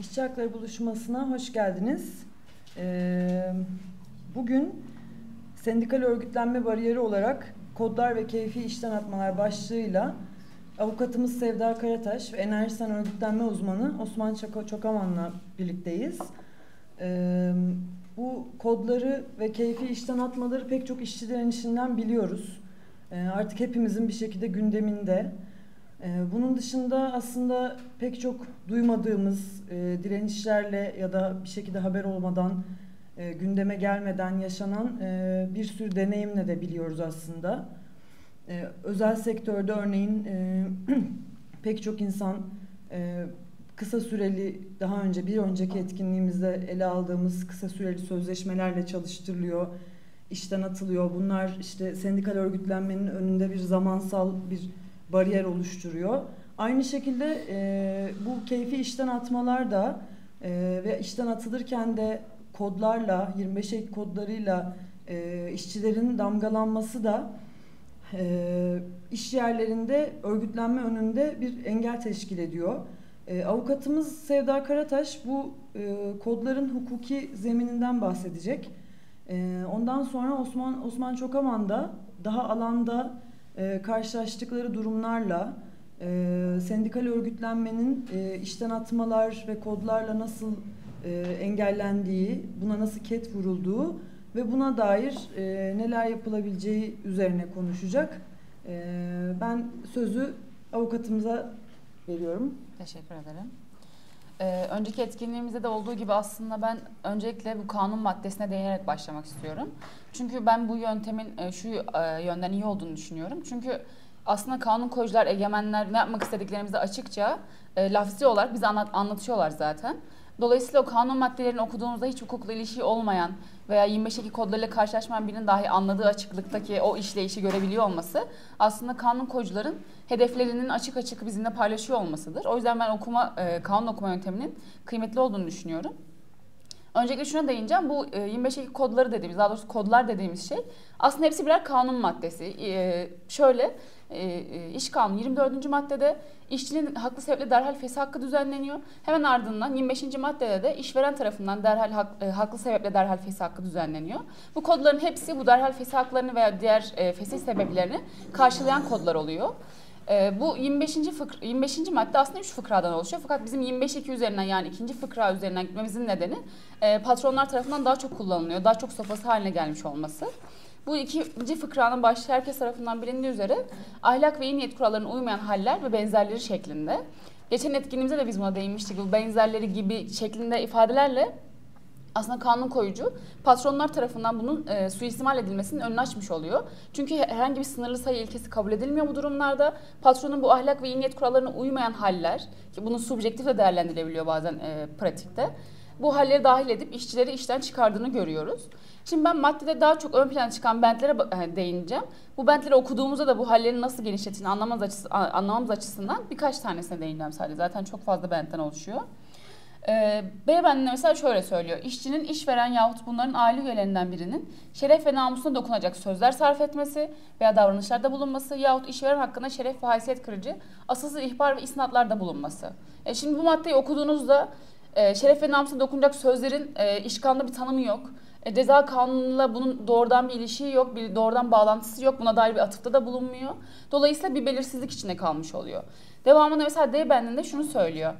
İşçi Hakları Buluşması'na hoş geldiniz. Ee, bugün sendikal örgütlenme bariyeri olarak kodlar ve keyfi işten atmalar başlığıyla avukatımız Sevda Karataş ve enerji san örgütlenme uzmanı Osman Çako Çokaman'la birlikteyiz. Ee, bu kodları ve keyfi işten atmaları pek çok işçi direnişinden biliyoruz. Ee, artık hepimizin bir şekilde gündeminde. Ee, bunun dışında aslında pek çok duymadığımız e, direnişlerle ya da bir şekilde haber olmadan e, gündeme gelmeden yaşanan e, bir sürü deneyimle de biliyoruz aslında. Özel sektörde örneğin pek çok insan kısa süreli daha önce bir önceki etkinliğimizde ele aldığımız kısa süreli sözleşmelerle çalıştırılıyor, işten atılıyor. Bunlar işte sendikal örgütlenmenin önünde bir zamansal bir bariyer oluşturuyor. Aynı şekilde e, bu keyfi işten atmalar da e, ve işten atılırken de kodlarla 25 ek kodlarıyla e, işçilerin damgalanması da e, iş yerlerinde örgütlenme önünde bir engel teşkil ediyor. E, avukatımız Sevda Karataş bu e, kodların hukuki zemininden bahsedecek. E, ondan sonra Osman Osman Çokaman da daha alanda e, karşılaştıkları durumlarla e, sendikal örgütlenmenin e, işten atmalar ve kodlarla nasıl e, engellendiği, buna nasıl ket vurulduğu ve buna dair e, neler yapılabileceği üzerine konuşacak. E, ben sözü avukatımıza veriyorum. Teşekkür ederim. Ee, önceki etkinliğimizde de olduğu gibi aslında ben öncelikle bu kanun maddesine değinerek başlamak istiyorum. Çünkü ben bu yöntemin e, şu e, yönden iyi olduğunu düşünüyorum. Çünkü aslında kanun koyucular, egemenler ne yapmak istediklerimizi açıkça e, lafzi olarak bize anlat, anlatıyorlar zaten. Dolayısıyla o kanun maddelerini okuduğunuzda hiç hukukla ilişki olmayan veya 25 Ekim kodlarıyla karşılaşmayan birinin dahi anladığı açıklıktaki o işleyişi görebiliyor olması aslında kanun koyucuların hedeflerinin açık açık bizimle paylaşıyor olmasıdır. O yüzden ben okuma e, kanun okuma yönteminin kıymetli olduğunu düşünüyorum. Öncelikle şuna değineceğim. Bu 25 e, kodları dediğimiz, daha doğrusu kodlar dediğimiz şey aslında hepsi birer kanun maddesi. E, şöyle iş kanunu 24. maddede işçinin haklı sebeple derhal fesih hakkı düzenleniyor. Hemen ardından 25. maddede de işveren tarafından derhal hak, haklı sebeple derhal fesih hakkı düzenleniyor. Bu kodların hepsi bu derhal fesih haklarını veya diğer fesih sebeplerini karşılayan kodlar oluyor. E, bu 25. Fıkra, 25. madde aslında 3 fıkradan oluşuyor. Fakat bizim 25 2 üzerinden yani ikinci fıkra üzerinden gitmemizin nedeni e, patronlar tarafından daha çok kullanılıyor. Daha çok sofası haline gelmiş olması. Bu ikinci fıkranın başta herkes tarafından bilindiği üzere ahlak ve iyi niyet kurallarına uymayan haller ve benzerleri şeklinde. Geçen etkinliğimizde de biz buna değinmiştik. Bu benzerleri gibi şeklinde ifadelerle aslında kanun koyucu patronlar tarafından bunun e, suistimal edilmesinin önünü açmış oluyor. Çünkü herhangi bir sınırlı sayı ilkesi kabul edilmiyor bu durumlarda. Patronun bu ahlak ve iyi niyet kurallarına uymayan haller ki bunun subjektif de değerlendirilebiliyor bazen e, pratikte. Bu halleri dahil edip işçileri işten çıkardığını görüyoruz. Şimdi ben maddede daha çok ön plana çıkan bentlere e, değineceğim. Bu bentleri okuduğumuzda da bu hallerin nasıl genişlettiğini anlamamız, açısı, anlamamız açısından birkaç tanesine değineceğim sadece. Zaten çok fazla bentten oluşuyor. Ee, B bendinde mesela şöyle söylüyor. İşçinin işveren yahut bunların aile üyelerinden birinin şeref ve namusuna dokunacak sözler sarf etmesi veya davranışlarda bulunması yahut işveren hakkında şeref ve haysiyet kırıcı asılsız ihbar ve isnatlarda bulunması. E şimdi bu maddeyi okuduğunuzda e, şeref ve namusuna dokunacak sözlerin e, iş kanunda bir tanımı yok. E, ceza kanunuyla bunun doğrudan bir ilişiği yok, bir doğrudan bağlantısı yok. Buna dair bir atıfta da bulunmuyor. Dolayısıyla bir belirsizlik içinde kalmış oluyor. Devamında mesela D bendinde şunu söylüyor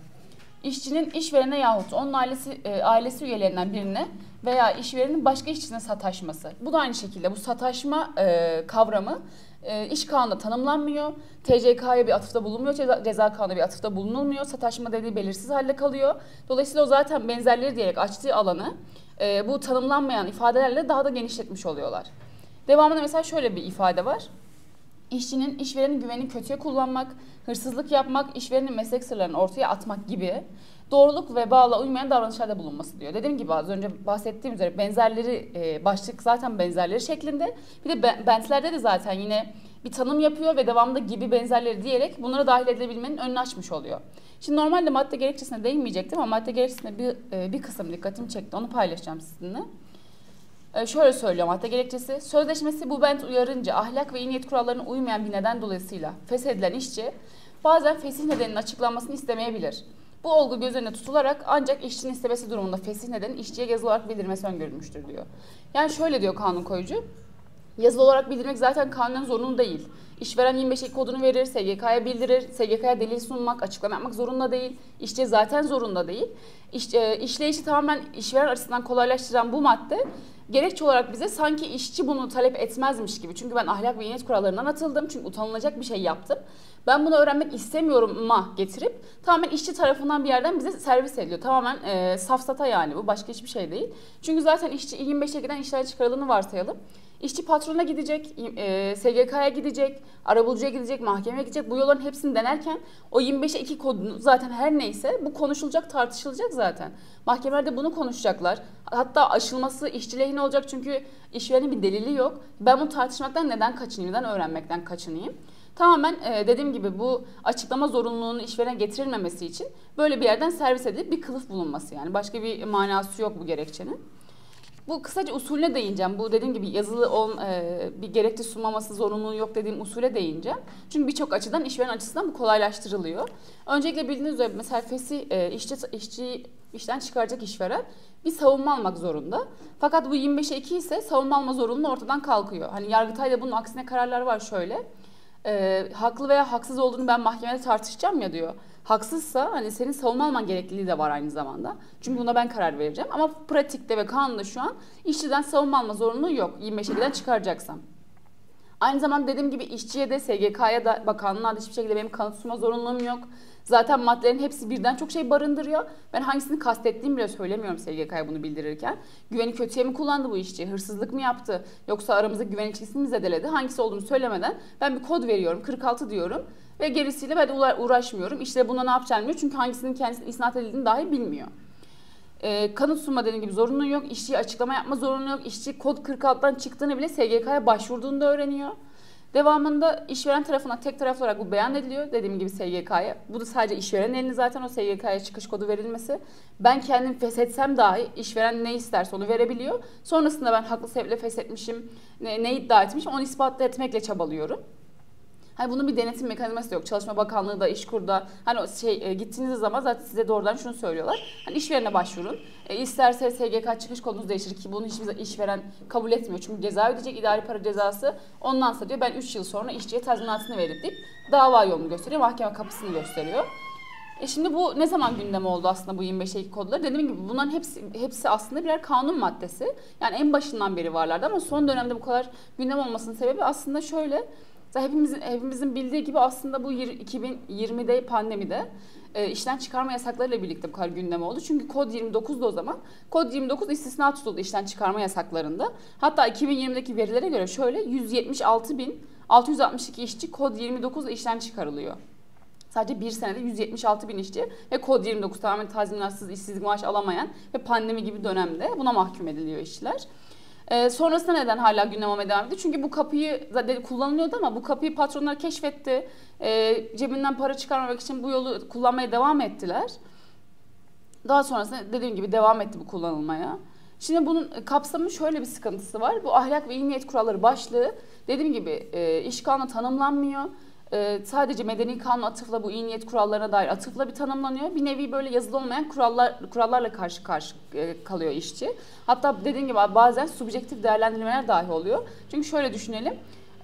işçinin işverene yahut onun ailesi e, ailesi üyelerinden birine veya işverenin başka işçisine sataşması. Bu da aynı şekilde bu sataşma e, kavramı e, iş kanunda tanımlanmıyor. TCK'ya bir atıfta bulunmuyor. Ceza, ceza kanuna bir atıfta bulunulmuyor. Sataşma dediği belirsiz halde kalıyor. Dolayısıyla o zaten benzerleri diyerek açtığı alanı e, bu tanımlanmayan ifadelerle daha da genişletmiş oluyorlar. Devamında mesela şöyle bir ifade var. İşçinin işverenin güvenini kötüye kullanmak, hırsızlık yapmak, işverenin meslek sırlarını ortaya atmak gibi doğruluk ve bağla uymayan davranışlarda bulunması diyor. Dediğim gibi az önce bahsettiğim üzere benzerleri e, başlık zaten benzerleri şeklinde. Bir de bentlerde de zaten yine bir tanım yapıyor ve devamında gibi benzerleri diyerek bunları dahil edebilmenin önünü açmış oluyor. Şimdi normalde madde gerekçesine değinmeyecektim ama madde gerekçesine bir, e, bir kısım dikkatimi çekti. Onu paylaşacağım sizinle. E, şöyle söylüyorum hatta gerekçesi. Sözleşmesi bu bent uyarınca ahlak ve iyi niyet kurallarına uymayan bir neden dolayısıyla feshedilen işçi bazen fesih nedeninin açıklanmasını istemeyebilir. Bu olgu göz önüne tutularak ancak işçinin istemesi durumunda fesih nedeni işçiye yazılı olarak bildirmesi öngörülmüştür diyor. Yani şöyle diyor kanun koyucu. Yazılı olarak bildirmek zaten kanunun zorunlu değil. İşveren 25 ek kodunu verir, SGK'ya bildirir, SGK'ya delil sunmak, açıklama yapmak zorunda değil. İşçi zaten zorunda değil. İş, e, işleyişi tamamen işveren açısından kolaylaştıran bu madde gerekçe olarak bize sanki işçi bunu talep etmezmiş gibi. Çünkü ben ahlak ve iyinet kurallarından atıldım. Çünkü utanılacak bir şey yaptım. Ben bunu öğrenmek istemiyorum ma getirip tamamen işçi tarafından bir yerden bize servis ediliyor. Tamamen e, safsata yani bu başka hiçbir şey değil. Çünkü zaten işçi 25 giden işler çıkarıldığını varsayalım. İşçi patrona gidecek, e, SGK'ya gidecek, arabulucuya gidecek, mahkemeye gidecek. Bu yolların hepsini denerken o 25'e 2 kodunu zaten her neyse bu konuşulacak, tartışılacak zaten. Mahkemelerde bunu konuşacaklar. Hatta aşılması işçi lehine olacak çünkü işverenin bir delili yok. Ben bunu tartışmaktan neden kaçınayım, neden öğrenmekten kaçınayım? Tamamen e, dediğim gibi bu açıklama zorunluluğunun işverene getirilmemesi için böyle bir yerden servis edilip bir kılıf bulunması yani. Başka bir manası yok bu gerekçenin. Bu kısaca usulüne değineceğim. Bu dediğim gibi yazılı ol, e, bir gerekçe sunmaması zorunluluğu yok dediğim usule değineceğim. Çünkü birçok açıdan işveren açısından bu kolaylaştırılıyor. Öncelikle bildiğiniz üzere mesela fesi e, işçi, işçi işten çıkaracak işveren bir savunma almak zorunda. Fakat bu 25'e 2 ise savunma alma zorunluluğu ortadan kalkıyor. Hani Yargıtay'da bunun aksine kararlar var şöyle. E, haklı veya haksız olduğunu ben mahkemede tartışacağım ya diyor haksızsa hani senin savunma alman gerekliliği de var aynı zamanda. Çünkü buna ben karar vereceğim. Ama pratikte ve kanunda şu an işçiden savunma alma zorunluluğu yok. 25'e giden çıkaracaksam. Aynı zamanda dediğim gibi işçiye de SGK'ya da bakanlığa da hiçbir şekilde benim kanıt sunma zorunluluğum yok. Zaten maddelerin hepsi birden çok şey barındırıyor. Ben hangisini kastettiğimi bile söylemiyorum SGK'ya bunu bildirirken. Güveni kötüye mi kullandı bu işçi? Hırsızlık mı yaptı? Yoksa aramızda güven ilişkisini mi zedeledi? Hangisi olduğunu söylemeden ben bir kod veriyorum. 46 diyorum. Ve gerisiyle ben de uğraşmıyorum. İşte buna ne yapacağını bilmiyor. Çünkü hangisinin kendisine isnat edildiğini dahi bilmiyor. E, kanıt sunma dediğim gibi zorunlu yok. İşçi açıklama yapma zorunlu yok. İşçi kod 46'dan çıktığını bile SGK'ya başvurduğunu da öğreniyor. Devamında işveren tarafına tek taraflı olarak bu beyan ediliyor. Dediğim gibi SGK'ya. Bu da sadece işveren elini zaten o SGK'ya çıkış kodu verilmesi. Ben kendim feshetsem dahi işveren ne isterse onu verebiliyor. Sonrasında ben haklı sebeple feshetmişim, ne, ne iddia etmişim onu ispat etmekle çabalıyorum. Hani bunun bir denetim mekanizması yok. Çalışma Bakanlığı da, İşkur'da hani şey e, gittiğiniz zaman zaten size doğrudan şunu söylüyorlar. Hani işverene başvurun. E, isterse SGK çıkış kodunuz değişir ki bunu hiçbir işveren kabul etmiyor. Çünkü ceza ödeyecek idari para cezası. Ondan sonra diyor ben 3 yıl sonra işçiye tazminatını verip deyip dava yolunu gösteriyor. Mahkeme kapısını gösteriyor. E şimdi bu ne zaman gündem oldu aslında bu 25 Eylül kodları? Dediğim gibi bunların hepsi hepsi aslında birer kanun maddesi. Yani en başından beri varlardı ama son dönemde bu kadar gündem olmasının sebebi aslında şöyle. Hepimizin, hepimizin bildiği gibi aslında bu 2020'de pandemide e, işten çıkarma yasaklarıyla birlikte bu kadar gündem oldu. Çünkü kod 29'da o zaman. Kod 29 istisna tutuldu işten çıkarma yasaklarında. Hatta 2020'deki verilere göre şöyle 176 bin 662 işçi kod 29 işten çıkarılıyor. Sadece bir senede 176 bin işçi ve kod 29 tamamen tazminatsız işsizlik maaş alamayan ve pandemi gibi dönemde buna mahkum ediliyor işçiler. E, sonrasında neden hala gündem olmaya devam ediyor? Çünkü bu kapıyı zaten kullanılıyordu ama bu kapıyı patronlar keşfetti. E, cebinden para çıkarmamak için bu yolu kullanmaya devam ettiler. Daha sonrasında dediğim gibi devam etti bu kullanılmaya. Şimdi bunun kapsamı şöyle bir sıkıntısı var. Bu ahlak ve iyi niyet kuralları başlığı dediğim gibi e, iş kanunu tanımlanmıyor e, sadece medeni kanun atıfla bu iyi niyet kurallarına dair atıfla bir tanımlanıyor. Bir nevi böyle yazılı olmayan kurallar kurallarla karşı karşı e, kalıyor işçi. Hatta dediğim gibi bazen subjektif değerlendirmeler dahi oluyor. Çünkü şöyle düşünelim.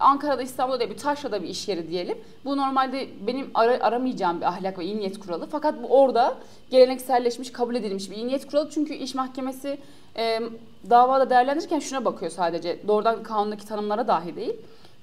Ankara'da, İstanbul'da değil bir taşrada bir iş yeri diyelim. Bu normalde benim ara, aramayacağım bir ahlak ve iyi niyet kuralı. Fakat bu orada gelenekselleşmiş, kabul edilmiş bir iyi niyet kuralı. Çünkü iş mahkemesi e, davada değerlendirirken şuna bakıyor sadece. Doğrudan kanundaki tanımlara dahi değil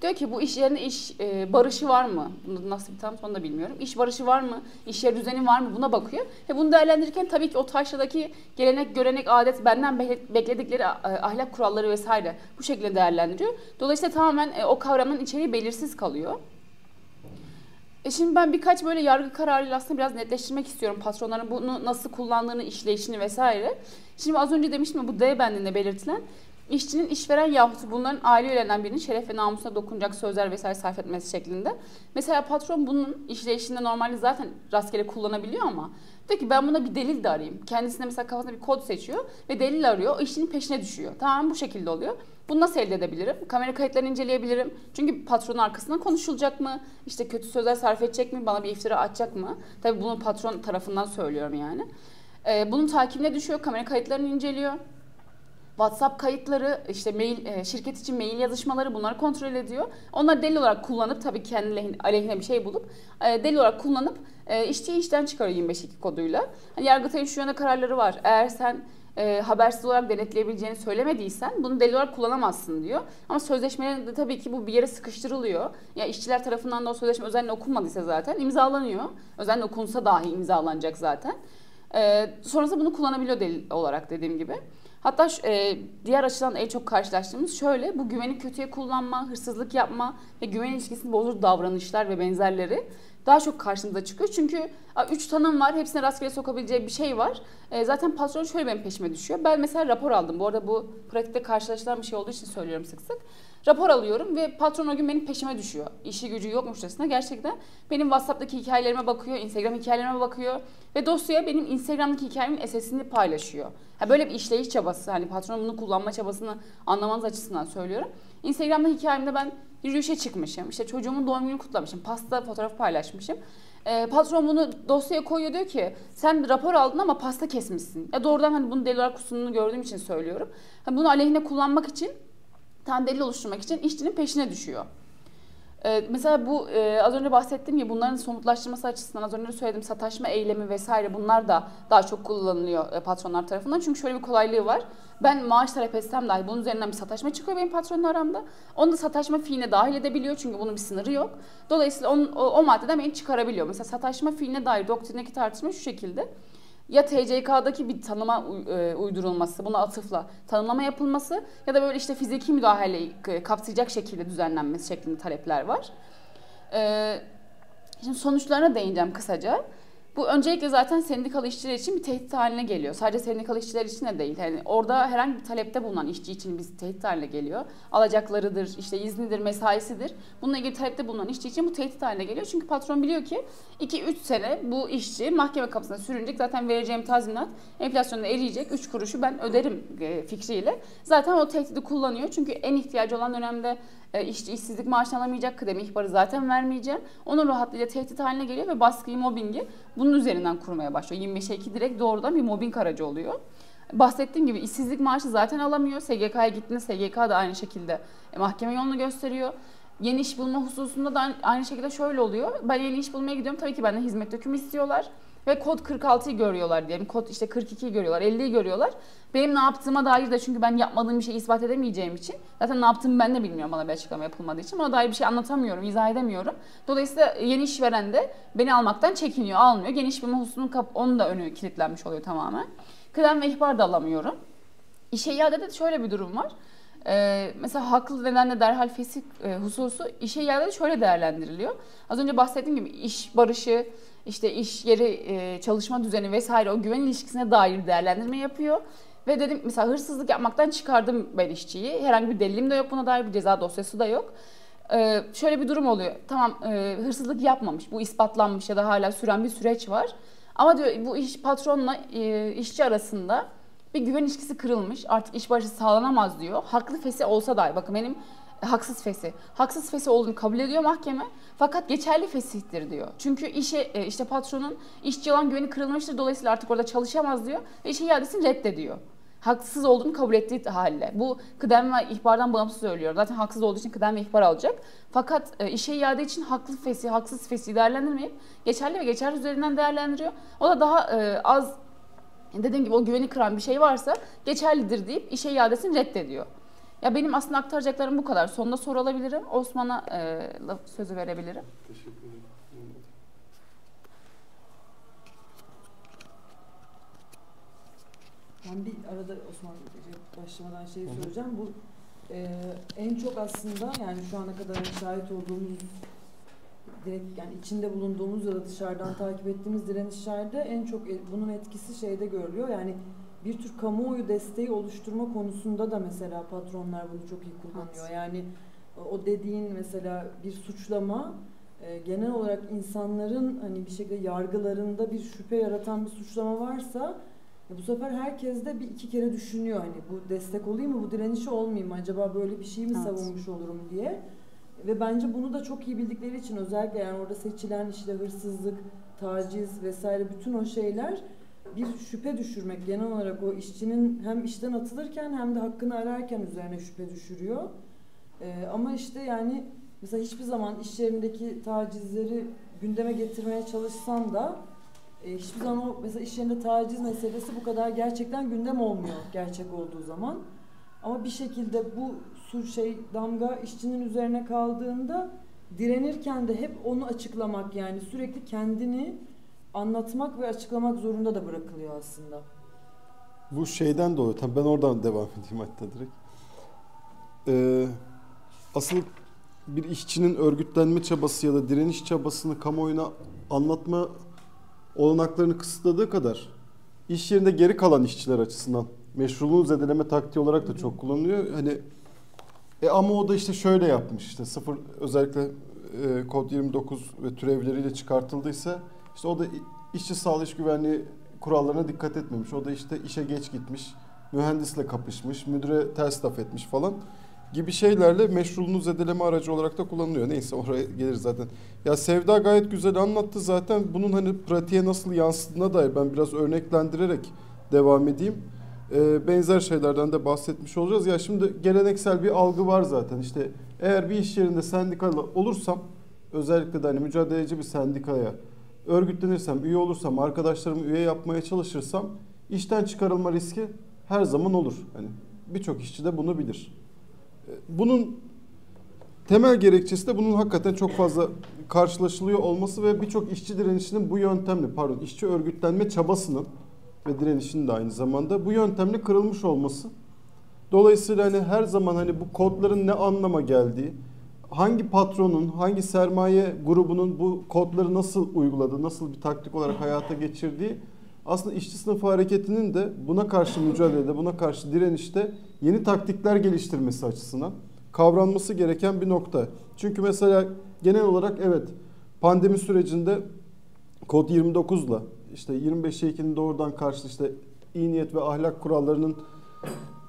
Diyor ki bu iş yerinde iş e, barışı var mı? Nasıl bir tanım onu da bilmiyorum. İş barışı var mı? İş yer düzeni var mı? Buna bakıyor. Ve bunu değerlendirirken tabii ki o taşradaki gelenek, görenek, adet benden bekledikleri ahlak kuralları vesaire bu şekilde değerlendiriyor. Dolayısıyla tamamen e, o kavramın içeriği belirsiz kalıyor. E şimdi ben birkaç böyle yargı kararıyla aslında biraz netleştirmek istiyorum patronların bunu nasıl kullandığını, işleyişini vesaire. Şimdi az önce demiştim ya bu D bendinde belirtilen İşçinin işveren yahut bunların aile üyelerinden birinin şeref ve namusuna dokunacak sözler vesaire sarf etmesi şeklinde. Mesela patron bunun işleyişinde normalde zaten rastgele kullanabiliyor ama Diyor ki ben buna bir delil de arayayım. Kendisine mesela kafasında bir kod seçiyor ve delil arıyor. O işinin peşine düşüyor. Tamam bu şekilde oluyor. Bunu nasıl elde edebilirim? Kamera kayıtlarını inceleyebilirim. Çünkü patronun arkasından konuşulacak mı? İşte kötü sözler sarf edecek mi? Bana bir iftira atacak mı? Tabii bunu patron tarafından söylüyorum yani. Ee, bunun takibine düşüyor. Kamera kayıtlarını inceliyor. WhatsApp kayıtları, işte mail, e, şirket için mail yazışmaları bunları kontrol ediyor. Onları delil olarak kullanıp tabii kendi aleyhine bir şey bulup e, delil olarak kullanıp e, işçiyi işten çıkarıyor 25 koduyla. Hani Yargıtay'ın şu yönde kararları var. Eğer sen e, habersiz olarak denetleyebileceğini söylemediysen bunu delil olarak kullanamazsın diyor. Ama sözleşmelerinde tabii ki bu bir yere sıkıştırılıyor. Ya işçiler tarafından da o sözleşme özenle okunmadıysa zaten imzalanıyor. Özenle okunsa dahi imzalanacak zaten. E, sonrasında bunu kullanabiliyor delil olarak dediğim gibi. Hatta e, diğer açıdan en çok karşılaştığımız şöyle bu güveni kötüye kullanma, hırsızlık yapma ve güven ilişkisini bozur davranışlar ve benzerleri daha çok karşımıza çıkıyor. Çünkü üç tanım var. Hepsine rastgele sokabileceği bir şey var. E, zaten patron şöyle benim peşime düşüyor. Ben mesela rapor aldım. Bu arada bu pratikte karşılaşılan bir şey olduğu için söylüyorum sık sık. Rapor alıyorum ve patron o gün benim peşime düşüyor. İşi gücü yokmuşçasına gerçekten benim WhatsApp'taki hikayelerime bakıyor, Instagram hikayelerime bakıyor ve dosyaya benim Instagram'daki hikayemin SS'ini paylaşıyor. Ha böyle bir işleyiş çabası, hani patronun bunu kullanma çabasını anlamanız açısından söylüyorum. Instagram'da hikayemde ben yürüyüşe çıkmışım. İşte çocuğumun doğum gününü kutlamışım. Pasta fotoğrafı paylaşmışım. E, patron bunu dosyaya koyuyor diyor ki sen rapor aldın ama pasta kesmişsin. Ya doğrudan hani bunu delil olarak sunduğunu gördüğüm için söylüyorum. Hani bunu aleyhine kullanmak için tam delil oluşturmak için işçinin peşine düşüyor. Ee, mesela bu e, az önce bahsettiğim gibi bunların somutlaştırması açısından az önce söyledim sataşma eylemi vesaire bunlar da daha çok kullanılıyor e, patronlar tarafından. Çünkü şöyle bir kolaylığı var. Ben maaş talep etsem dahi bunun üzerinden bir sataşma çıkıyor benim patronla aramda. Onu da sataşma fiiline dahil edebiliyor çünkü bunun bir sınırı yok. Dolayısıyla onun, o, o maddeden beni çıkarabiliyor. Mesela sataşma fiiline dair doktrindeki tartışma şu şekilde ya TCK'daki bir tanıma e, uydurulması, buna atıfla tanımlama yapılması ya da böyle işte fiziki müdahaleyi kapsayacak şekilde düzenlenmesi şeklinde talepler var. E, şimdi sonuçlarına değineceğim kısaca. Bu öncelikle zaten sendikalı işçiler için bir tehdit haline geliyor. Sadece sendikalı işçiler için de değil. Yani orada herhangi bir talepte bulunan işçi için bir tehdit haline geliyor. Alacaklarıdır, işte iznidir, mesaisidir. Bununla ilgili talepte bulunan işçi için bu tehdit haline geliyor. Çünkü patron biliyor ki 2-3 sene bu işçi mahkeme kapısına sürünecek. Zaten vereceğim tazminat enflasyonda eriyecek. 3 kuruşu ben öderim e, fikriyle. Zaten o tehdidi kullanıyor. Çünkü en ihtiyacı olan dönemde işçi işsizlik maaşı alamayacak, kıdemi ihbarı zaten vermeyeceğim. Onun rahatlığıyla tehdit haline geliyor ve baskıyı, mobbingi bunun üzerinden kurmaya başlıyor. 25'e 2 direkt doğrudan bir mobbing aracı oluyor. Bahsettiğim gibi işsizlik maaşı zaten alamıyor. SGK'ya gittiğinde SGK da aynı şekilde e, mahkeme yolunu gösteriyor. Yeni iş bulma hususunda da aynı şekilde şöyle oluyor. Ben yeni iş bulmaya gidiyorum. Tabii ki benden hizmet dökümü istiyorlar. Ve kod 46'yı görüyorlar diyelim. Kod işte 42'yi görüyorlar, 50'yi görüyorlar. Benim ne yaptığıma dair de çünkü ben yapmadığım bir şeyi ispat edemeyeceğim için zaten ne yaptığımı ben de bilmiyorum bana bir açıklama yapılmadığı için. Ona dair bir şey anlatamıyorum, izah edemiyorum. Dolayısıyla yeni işveren de beni almaktan çekiniyor, almıyor. Geniş bir hususunun kap onun da önü kilitlenmiş oluyor tamamen. Kıdem ve ihbar da alamıyorum. İşe iadede de şöyle bir durum var. Ee, mesela haklı nedenle derhal fesih e, hususu işe iadede şöyle değerlendiriliyor. Az önce bahsettiğim gibi iş barışı, işte iş yeri, e, çalışma düzeni vesaire o güven ilişkisine dair değerlendirme yapıyor. Ve dedim mesela hırsızlık yapmaktan çıkardım ben işçiyi. Herhangi bir delilim de yok buna dair bir ceza dosyası da yok. Ee, şöyle bir durum oluyor. Tamam e, hırsızlık yapmamış. Bu ispatlanmış ya da hala süren bir süreç var. Ama diyor bu iş patronla e, işçi arasında bir güven ilişkisi kırılmış. Artık iş barışı sağlanamaz diyor. Haklı fesi olsa dahi bakın benim haksız fesi. Haksız fesi olduğunu kabul ediyor mahkeme. Fakat geçerli fesihtir diyor. Çünkü işe e, işte patronun işçi olan güveni kırılmıştır. Dolayısıyla artık orada çalışamaz diyor. Ve işe iadesini reddediyor. Haksız olduğunu kabul ettiği halde. Bu kıdem ve ihbardan bağımsız söylüyor. Zaten haksız olduğu için kıdem ve ihbar alacak. Fakat e, işe iade için haklı fesi, haksız fesi değerlendirmeyip geçerli ve geçerli üzerinden değerlendiriyor. O da daha e, az dediğim gibi o güveni kıran bir şey varsa geçerlidir deyip işe iadesini reddediyor. Ya benim aslında aktaracaklarım bu kadar. Sonunda soru alabilirim. Osman'a e, sözü verebilirim. Teşekkür ederim. Ben bir arada Osman başlamadan şeyi soracağım. Bu e, en çok aslında yani şu ana kadar şahit olduğumuz direkt yani içinde bulunduğumuz ya da dışarıdan takip ettiğimiz direnişlerde en çok e, bunun etkisi şeyde görülüyor. Yani bir tür kamuoyu desteği oluşturma konusunda da mesela patronlar bunu çok iyi kullanıyor. Yani o dediğin mesela bir suçlama e, genel olarak insanların hani bir şekilde yargılarında bir şüphe yaratan bir suçlama varsa e, bu sefer herkes de bir iki kere düşünüyor hani bu destek olayım mı bu direnişi olmayayım mı acaba böyle bir şey mi Evet. savunmuş olurum diye. Ve bence bunu da çok iyi bildikleri için özellikle yani orada seçilen işte hırsızlık, taciz vesaire bütün o şeyler bir şüphe düşürmek genel olarak o işçinin hem işten atılırken hem de hakkını ararken üzerine şüphe düşürüyor. Ee, ama işte yani mesela hiçbir zaman iş yerindeki tacizleri gündeme getirmeye çalışsan da e, hiçbir zaman o mesela iş yerinde taciz meselesi bu kadar gerçekten gündem olmuyor gerçek olduğu zaman. Ama bir şekilde bu su şey damga işçinin üzerine kaldığında direnirken de hep onu açıklamak yani sürekli kendini anlatmak ve açıklamak zorunda da bırakılıyor aslında. Bu şeyden dolayı, tabii ben oradan devam edeyim hatta direkt. Ee, asıl bir işçinin örgütlenme çabası ya da direniş çabasını kamuoyuna anlatma olanaklarını kısıtladığı kadar iş yerinde geri kalan işçiler açısından meşruluğu zedeleme taktiği olarak da çok kullanılıyor. Hani e ama o da işte şöyle yapmış işte sıfır özellikle e, kod 29 ve türevleriyle çıkartıldıysa işte o da işçi sağlığı güvenliği kurallarına dikkat etmemiş. O da işte işe geç gitmiş, mühendisle kapışmış, müdüre ters laf etmiş falan gibi şeylerle meşruluğunu zedeleme aracı olarak da kullanılıyor. Neyse oraya gelir zaten. Ya Sevda gayet güzel anlattı zaten. Bunun hani pratiğe nasıl yansıdığına dair ben biraz örneklendirerek devam edeyim. Ee, benzer şeylerden de bahsetmiş olacağız. Ya şimdi geleneksel bir algı var zaten. İşte eğer bir iş yerinde sendikalı olursam özellikle de hani mücadeleci bir sendikaya örgütlenirsem, üye olursam, arkadaşlarımı üye yapmaya çalışırsam işten çıkarılma riski her zaman olur. Hani birçok işçi de bunu bilir. Bunun temel gerekçesi de bunun hakikaten çok fazla karşılaşılıyor olması ve birçok işçi direnişinin bu yöntemle, pardon, işçi örgütlenme çabasının ve direnişinin de aynı zamanda bu yöntemle kırılmış olması. Dolayısıyla hani her zaman hani bu kodların ne anlama geldiği, hangi patronun, hangi sermaye grubunun bu kodları nasıl uyguladığı, nasıl bir taktik olarak hayata geçirdiği aslında işçi sınıfı hareketinin de buna karşı mücadelede, buna karşı direnişte yeni taktikler geliştirmesi açısından kavranması gereken bir nokta. Çünkü mesela genel olarak evet pandemi sürecinde kod 29'la işte 25 Ekim'in doğrudan karşı işte iyi niyet ve ahlak kurallarının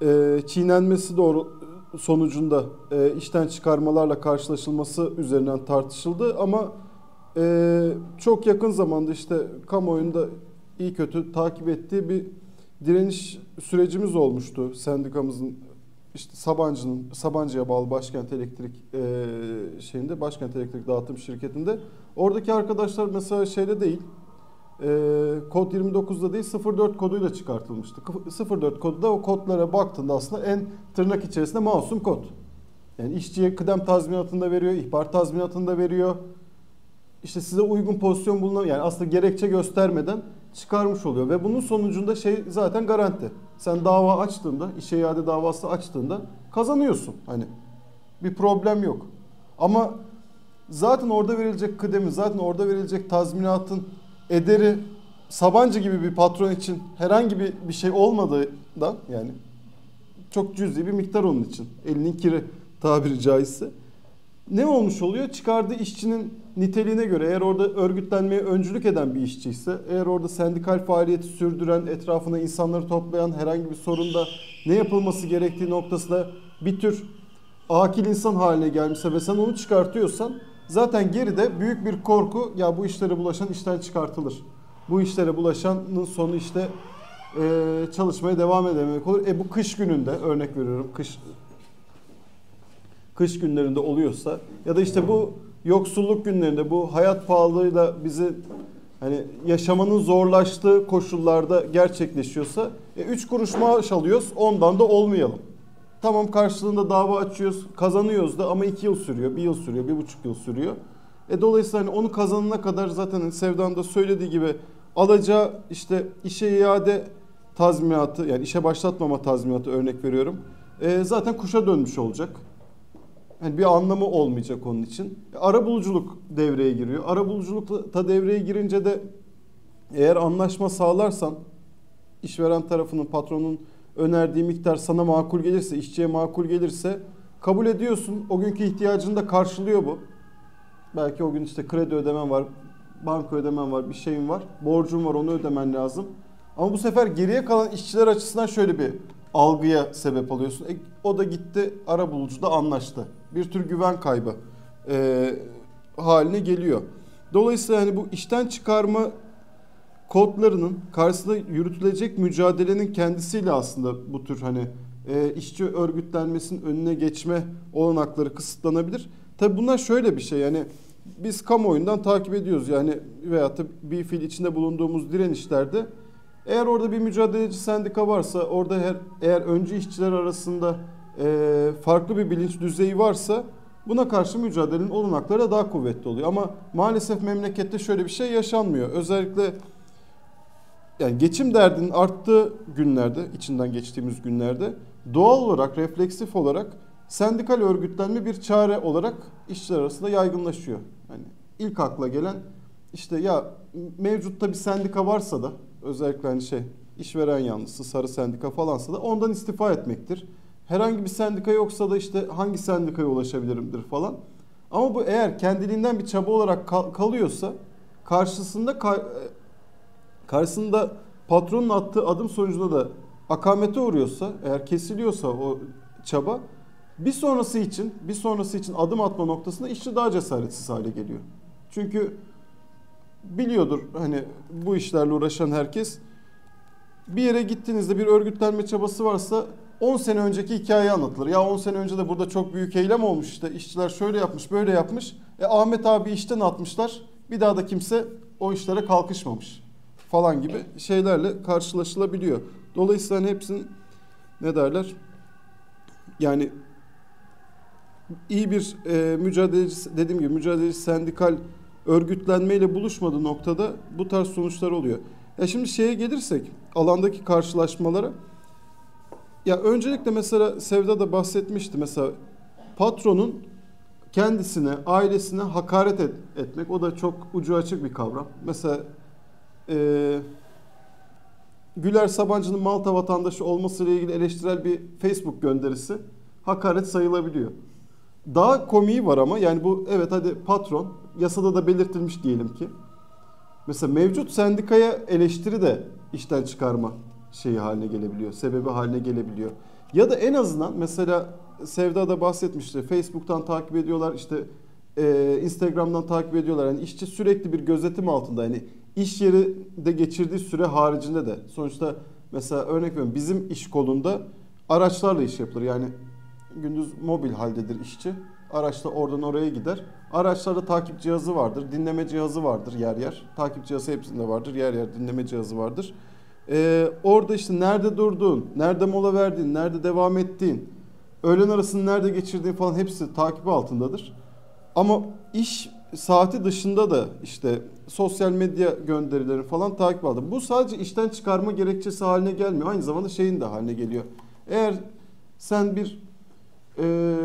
e, çiğnenmesi doğru sonucunda e, işten çıkarmalarla karşılaşılması üzerinden tartışıldı. Ama e, çok yakın zamanda işte kamuoyunda iyi kötü takip ettiği bir direniş sürecimiz olmuştu. Sendikamızın işte Sabancı'nın Sabancı'ya bağlı Başkent Elektrik e, şeyinde Başkent Elektrik dağıtım şirketinde. Oradaki arkadaşlar mesela şeyde değil e, kod 29'da değil 04 koduyla çıkartılmıştı. 04 kodu da o kodlara baktığında aslında en tırnak içerisinde masum kod. Yani işçiye kıdem tazminatında veriyor, ihbar tazminatında veriyor. İşte size uygun pozisyon bulunan yani aslında gerekçe göstermeden çıkarmış oluyor ve bunun sonucunda şey zaten garanti. Sen dava açtığında, işe iade davası açtığında kazanıyorsun. Hani bir problem yok. Ama zaten orada verilecek kıdemi, zaten orada verilecek tazminatın ederi Sabancı gibi bir patron için herhangi bir, bir şey olmadığından yani çok cüzi bir miktar onun için. Elinin kiri tabiri caizse. Ne olmuş oluyor? Çıkardığı işçinin niteliğine göre eğer orada örgütlenmeye öncülük eden bir işçi ise, eğer orada sendikal faaliyeti sürdüren, etrafına insanları toplayan herhangi bir sorunda ne yapılması gerektiği noktasında bir tür akil insan haline gelmişse ve sen onu çıkartıyorsan zaten geride büyük bir korku ya bu işlere bulaşan işten çıkartılır. Bu işlere bulaşanın sonu işte e, çalışmaya devam edememek olur. E bu kış gününde örnek veriyorum kış kış günlerinde oluyorsa ya da işte bu yoksulluk günlerinde bu hayat pahalılığıyla bizi hani yaşamanın zorlaştığı koşullarda gerçekleşiyorsa 3 e, kuruş maaş alıyoruz ondan da olmayalım. Tamam karşılığında dava açıyoruz kazanıyoruz da ama 2 yıl sürüyor, 1 yıl sürüyor, 1,5 yıl sürüyor. E dolayısıyla hani onu kazanana kadar zaten Sevdan da söylediği gibi alacağı işte işe iade tazminatı yani işe başlatmama tazminatı örnek veriyorum. E, zaten kuşa dönmüş olacak. Yani bir anlamı olmayacak onun için. Ara buluculuk devreye giriyor. Ara buluculuk da devreye girince de eğer anlaşma sağlarsan işveren tarafının patronun önerdiği miktar sana makul gelirse, işçiye makul gelirse kabul ediyorsun. O günkü ihtiyacını da karşılıyor bu. Belki o gün işte kredi ödemen var, banka ödemen var, bir şeyin var. Borcun var onu ödemen lazım. Ama bu sefer geriye kalan işçiler açısından şöyle bir algıya sebep oluyorsun. E, o da gitti ara bulucuda anlaştı. Bir tür güven kaybı e, haline geliyor. Dolayısıyla hani bu işten çıkarma kodlarının karşısında yürütülecek mücadelenin kendisiyle aslında bu tür hani e, işçi örgütlenmesinin önüne geçme olanakları kısıtlanabilir. Tabi bunlar şöyle bir şey yani biz kamuoyundan takip ediyoruz yani veyahut da bir fil içinde bulunduğumuz direnişlerde eğer orada bir mücadeleci sendika varsa orada her, eğer öncü işçiler arasında e, farklı bir bilinç düzeyi varsa buna karşı mücadelenin olanakları da daha kuvvetli oluyor. Ama maalesef memlekette şöyle bir şey yaşanmıyor. Özellikle yani geçim derdinin arttığı günlerde, içinden geçtiğimiz günlerde doğal olarak, refleksif olarak sendikal örgütlenme bir çare olarak işçiler arasında yaygınlaşıyor. Yani ilk akla gelen işte ya mevcutta bir sendika varsa da özellikle hani şey işveren yanlısı sarı sendika falansa da ondan istifa etmektir. Herhangi bir sendika yoksa da işte hangi sendikaya ulaşabilirimdir falan. Ama bu eğer kendiliğinden bir çaba olarak kal- kalıyorsa karşısında ka- karşısında patronun attığı adım sonucunda da akamete uğruyorsa, eğer kesiliyorsa o çaba bir sonrası için, bir sonrası için adım atma noktasında işçi daha cesaretsiz hale geliyor. Çünkü biliyordur hani bu işlerle uğraşan herkes bir yere gittiğinizde bir örgütlenme çabası varsa 10 sene önceki hikaye anlatılır. Ya 10 sene önce de burada çok büyük eylem olmuş işte işçiler şöyle yapmış böyle yapmış. E Ahmet abi işten atmışlar bir daha da kimse o işlere kalkışmamış falan gibi şeylerle karşılaşılabiliyor. Dolayısıyla hani hepsinin ne derler yani iyi bir e, mücadeleci dediğim gibi mücadeleci sendikal örgütlenmeyle buluşmadığı noktada bu tarz sonuçlar oluyor. Ya şimdi şeye gelirsek alandaki karşılaşmalara ya öncelikle mesela Sevda da bahsetmişti mesela patronun kendisine, ailesine hakaret et, etmek o da çok ucu açık bir kavram. Mesela e, Güler Sabancı'nın Malta vatandaşı olmasıyla ilgili eleştirel bir Facebook gönderisi hakaret sayılabiliyor. Daha komiği var ama yani bu evet hadi patron yasada da belirtilmiş diyelim ki. Mesela mevcut sendikaya eleştiri de işten çıkarma şeyi haline gelebiliyor. Sebebi haline gelebiliyor. Ya da en azından mesela Sevda da bahsetmişti. Facebook'tan takip ediyorlar işte e, Instagram'dan takip ediyorlar. Yani işçi sürekli bir gözetim altında. Yani iş yerinde geçirdiği süre haricinde de. Sonuçta mesela örnek veriyorum bizim iş kolunda araçlarla iş yapılır. Yani gündüz mobil haldedir işçi. Araçla oradan oraya gider. Araçlarda takip cihazı vardır, dinleme cihazı vardır yer yer. Takip cihazı hepsinde vardır, yer yer dinleme cihazı vardır. Ee, orada işte nerede durduğun, nerede mola verdiğin, nerede devam ettiğin, öğlen arasını nerede geçirdiğin falan hepsi takip altındadır. Ama iş saati dışında da işte sosyal medya gönderileri falan takip aldım. Bu sadece işten çıkarma gerekçesi haline gelmiyor. Aynı zamanda şeyin de haline geliyor. Eğer sen bir e,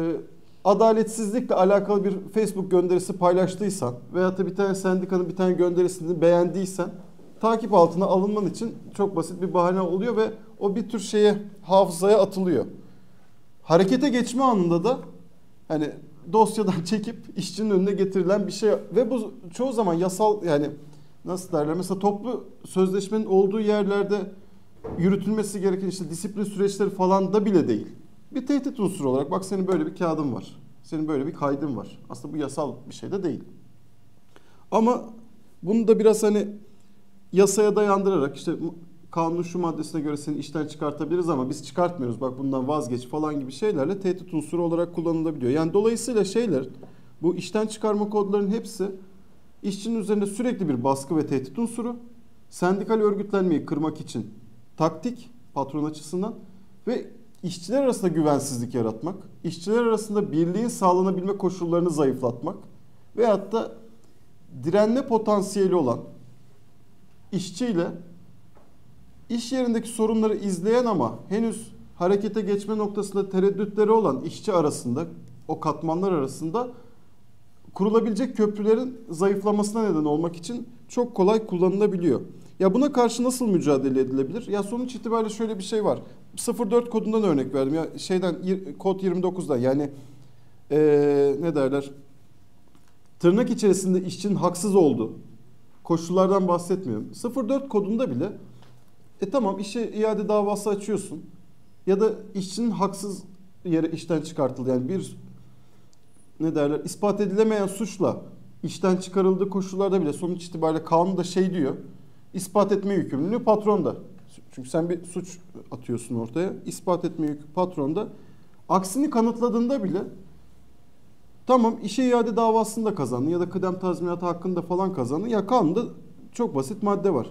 adaletsizlikle alakalı bir Facebook gönderisi paylaştıysan veya da bir tane sendikanın bir tane gönderisini beğendiysen takip altına alınman için çok basit bir bahane oluyor ve o bir tür şeye hafızaya atılıyor. Harekete geçme anında da hani dosyadan çekip işçinin önüne getirilen bir şey ve bu çoğu zaman yasal yani nasıl derler mesela toplu sözleşmenin olduğu yerlerde yürütülmesi gereken işte disiplin süreçleri falan da bile değil. Bir tehdit unsuru olarak bak senin böyle bir kağıdın var. Senin böyle bir kaydın var. Aslında bu yasal bir şey de değil. Ama bunu da biraz hani yasaya dayandırarak işte kanunun şu maddesine göre seni işten çıkartabiliriz ama biz çıkartmıyoruz bak bundan vazgeç falan gibi şeylerle tehdit unsuru olarak kullanılabiliyor. Yani dolayısıyla şeyler bu işten çıkarma kodlarının hepsi işçinin üzerinde sürekli bir baskı ve tehdit unsuru. Sendikal örgütlenmeyi kırmak için taktik patron açısından ve işçiler arasında güvensizlik yaratmak, işçiler arasında birliğin sağlanabilme koşullarını zayıflatmak veyahut da direnme potansiyeli olan işçiyle iş yerindeki sorunları izleyen ama henüz harekete geçme noktasında tereddütleri olan işçi arasında, o katmanlar arasında kurulabilecek köprülerin zayıflamasına neden olmak için çok kolay kullanılabiliyor. Ya buna karşı nasıl mücadele edilebilir? Ya sonuç itibariyle şöyle bir şey var. 04 kodundan örnek verdim. Ya şeyden kod 29'dan yani ee, ne derler? tırnak içerisinde işçinin haksız olduğu koşullardan bahsetmiyorum. 04 kodunda bile e tamam işe iade davası açıyorsun ya da işçinin haksız yere işten çıkartıldı. Yani bir ne derler ispat edilemeyen suçla işten çıkarıldığı koşullarda bile sonuç itibariyle kanunda şey diyor. ispat etme yükümlülüğü patronda. Çünkü sen bir suç atıyorsun ortaya. ispat etme yükü patronda. Aksini kanıtladığında bile tamam işe iade davasında kazandın ya da kıdem tazminatı hakkında falan kazandın. Ya kanunda çok basit madde var.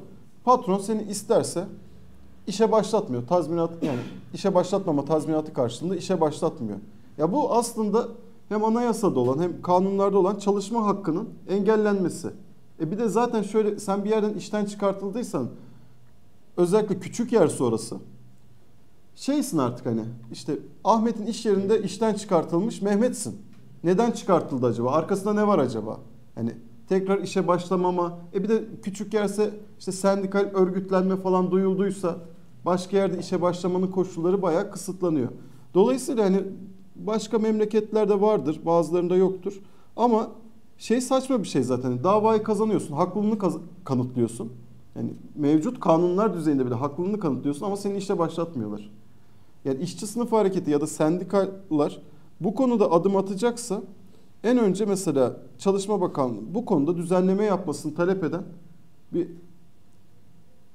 Patron seni isterse işe başlatmıyor. Tazminat yani işe başlatmama tazminatı karşılığında işe başlatmıyor. Ya bu aslında hem anayasada olan hem kanunlarda olan çalışma hakkının engellenmesi. E bir de zaten şöyle sen bir yerden işten çıkartıldıysan özellikle küçük yer sonrası şeysin artık hani işte Ahmet'in iş yerinde işten çıkartılmış Mehmet'sin. Neden çıkartıldı acaba? Arkasında ne var acaba? Hani tekrar işe başlamama. E bir de küçük yerse işte sendikal örgütlenme falan duyulduysa başka yerde işe başlamanın koşulları bayağı kısıtlanıyor. Dolayısıyla hani başka memleketlerde vardır, bazılarında yoktur. Ama şey saçma bir şey zaten. Davayı kazanıyorsun, haklılığını kaz- kanıtlıyorsun. Yani mevcut kanunlar düzeyinde bile haklılığını kanıtlıyorsun ama seni işe başlatmıyorlar. Yani işçi sınıf hareketi ya da sendikalar bu konuda adım atacaksa en önce mesela Çalışma Bakanlığı bu konuda düzenleme yapmasını talep eden bir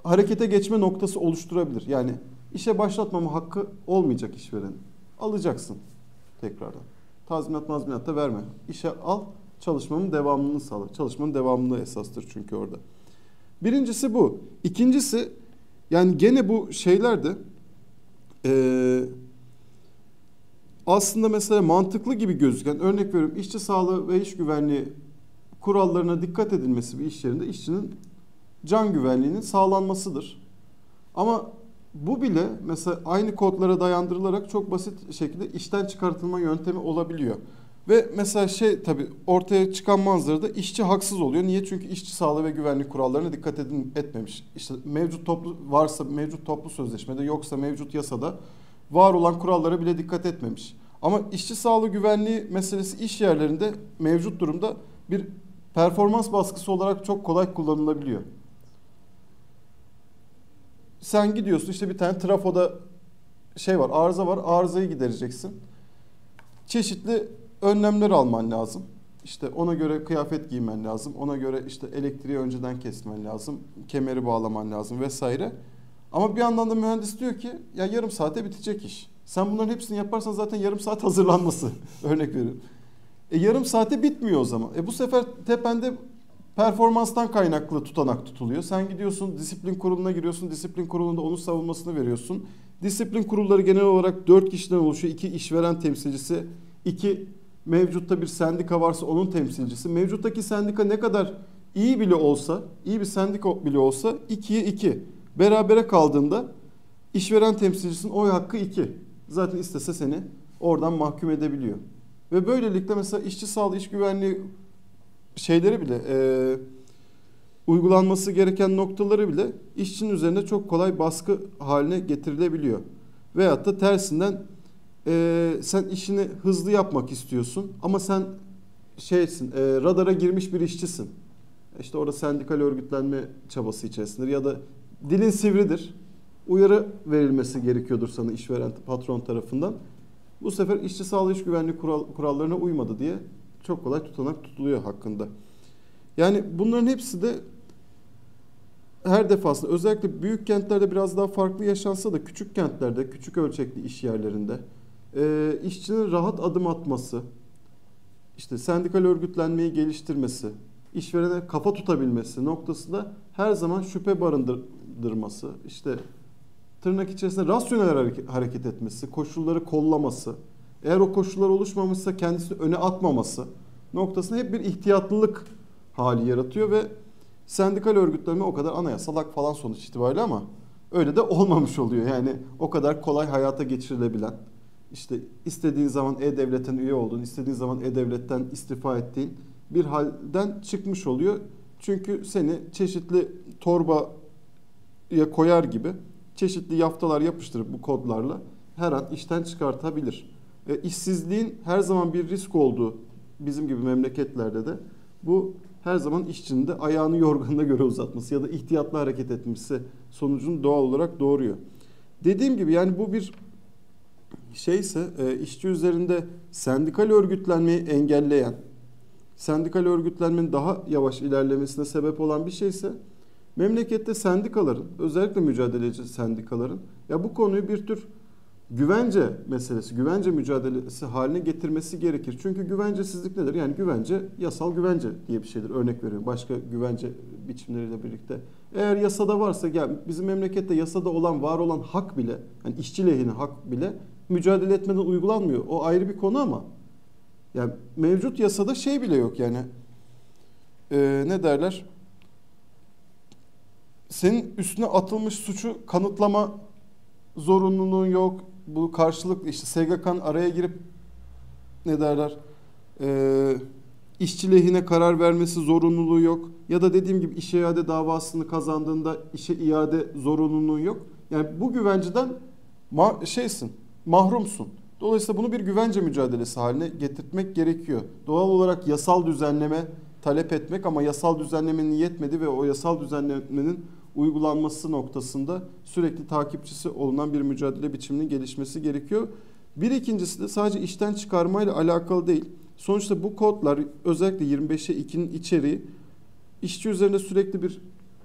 harekete geçme noktası oluşturabilir. Yani işe başlatmama hakkı olmayacak işverenin. Alacaksın tekrardan. Tazminat mazminat da verme. İşe al, çalışmanın devamlılığını sağla. Çalışmanın devamlılığı esastır çünkü orada. Birincisi bu. İkincisi yani gene bu şeylerde ee, aslında mesela mantıklı gibi gözüken örnek veriyorum işçi sağlığı ve iş güvenliği kurallarına dikkat edilmesi bir iş yerinde işçinin can güvenliğinin sağlanmasıdır. Ama bu bile mesela aynı kodlara dayandırılarak çok basit şekilde işten çıkartılma yöntemi olabiliyor. Ve mesela şey tabii ortaya çıkan manzarada işçi haksız oluyor. Niye? Çünkü işçi sağlığı ve güvenlik kurallarına dikkat edin, etmemiş. İşte mevcut toplu varsa mevcut toplu sözleşmede yoksa mevcut yasada var olan kurallara bile dikkat etmemiş. Ama işçi sağlığı güvenliği meselesi iş yerlerinde mevcut durumda bir performans baskısı olarak çok kolay kullanılabiliyor. Sen gidiyorsun işte bir tane trafoda şey var arıza var arızayı gidereceksin. Çeşitli önlemler alman lazım. İşte ona göre kıyafet giymen lazım. Ona göre işte elektriği önceden kesmen lazım. Kemeri bağlaman lazım vesaire. Ama bir yandan da mühendis diyor ki ya yarım saate bitecek iş. Sen bunların hepsini yaparsan zaten yarım saat hazırlanması. Örnek veriyorum. E yarım saate bitmiyor o zaman. E bu sefer tepende performanstan kaynaklı tutanak tutuluyor. Sen gidiyorsun disiplin kuruluna giriyorsun. Disiplin kurulunda onun savunmasını veriyorsun. Disiplin kurulları genel olarak 4 kişiden oluşuyor. 2 işveren temsilcisi, 2 mevcutta bir sendika varsa onun temsilcisi. Mevcuttaki sendika ne kadar iyi bile olsa, iyi bir sendika bile olsa 2'ye 2. Berabere kaldığında işveren temsilcisinin oy hakkı 2. Zaten istese seni oradan mahkum edebiliyor. Ve böylelikle mesela işçi sağlığı, iş güvenliği şeyleri bile e, uygulanması gereken noktaları bile işçinin üzerinde çok kolay baskı haline getirilebiliyor. Veyahut da tersinden e, sen işini hızlı yapmak istiyorsun ama sen şeysin e, radara girmiş bir işçisin. İşte orada sendikal örgütlenme çabası içerisindedir ya da dilin sivridir. Uyarı verilmesi gerekiyordur sana işveren patron tarafından. Bu sefer işçi sağlığı iş güvenliği kural, kurallarına uymadı diye çok kolay tutanak tutuluyor hakkında. Yani bunların hepsi de her defasında özellikle büyük kentlerde biraz daha farklı yaşansa da küçük kentlerde, küçük ölçekli iş yerlerinde e, işçinin rahat adım atması, işte sendikal örgütlenmeyi geliştirmesi, işverene kafa tutabilmesi noktasında her zaman şüphe barındırması, işte tırnak içerisinde rasyonel hareket etmesi, koşulları kollaması, eğer o koşullar oluşmamışsa kendisini öne atmaması noktasında hep bir ihtiyatlılık hali yaratıyor ve sendikal örgütlenme o kadar anayasal hak falan sonuç itibariyle ama öyle de olmamış oluyor. Yani o kadar kolay hayata geçirilebilen, işte istediğin zaman E-Devlet'ten üye olduğun, istediğin zaman E-Devlet'ten istifa ettiğin bir halden çıkmış oluyor. Çünkü seni çeşitli torbaya koyar gibi çeşitli yaftalar yapıştırıp bu kodlarla her an işten çıkartabilir. E, işsizliğin her zaman bir risk olduğu bizim gibi memleketlerde de Bu her zaman işçinin de ayağını yorganına göre uzatması ya da ihtiyatlı hareket etmesi sonucunu doğal olarak doğuruyor. Dediğim gibi yani bu bir şeyse e, işçi üzerinde sendikal örgütlenmeyi engelleyen, sendikal örgütlenmenin daha yavaş ilerlemesine sebep olan bir şeyse memlekette sendikaların özellikle mücadeleci sendikaların ya bu konuyu bir tür güvence meselesi, güvence mücadelesi haline getirmesi gerekir. Çünkü güvencesizlik nedir? Yani güvence, yasal güvence diye bir şeydir. Örnek veriyorum başka güvence biçimleriyle birlikte. Eğer yasada varsa, yani bizim memlekette yasada olan, var olan hak bile, yani işçi lehine hak bile mücadele etmeden uygulanmıyor. O ayrı bir konu ama yani mevcut yasada şey bile yok yani. Ee, ne derler? Senin üstüne atılmış suçu kanıtlama zorunluluğun yok. Bu karşılıklı işte SGK'nın araya girip ne derler? Ee, işçi lehine karar vermesi zorunluluğu yok. Ya da dediğim gibi işe iade davasını kazandığında işe iade zorunluluğu yok. Yani bu güvenceden ma- şeysin, mahrumsun. Dolayısıyla bunu bir güvence mücadelesi haline getirtmek gerekiyor. Doğal olarak yasal düzenleme talep etmek ama yasal düzenlemenin yetmedi ve o yasal düzenlemenin uygulanması noktasında sürekli takipçisi olunan bir mücadele biçiminin gelişmesi gerekiyor. Bir ikincisi de sadece işten çıkarmayla alakalı değil. Sonuçta bu kodlar özellikle 25'e 2'nin içeriği işçi üzerinde sürekli bir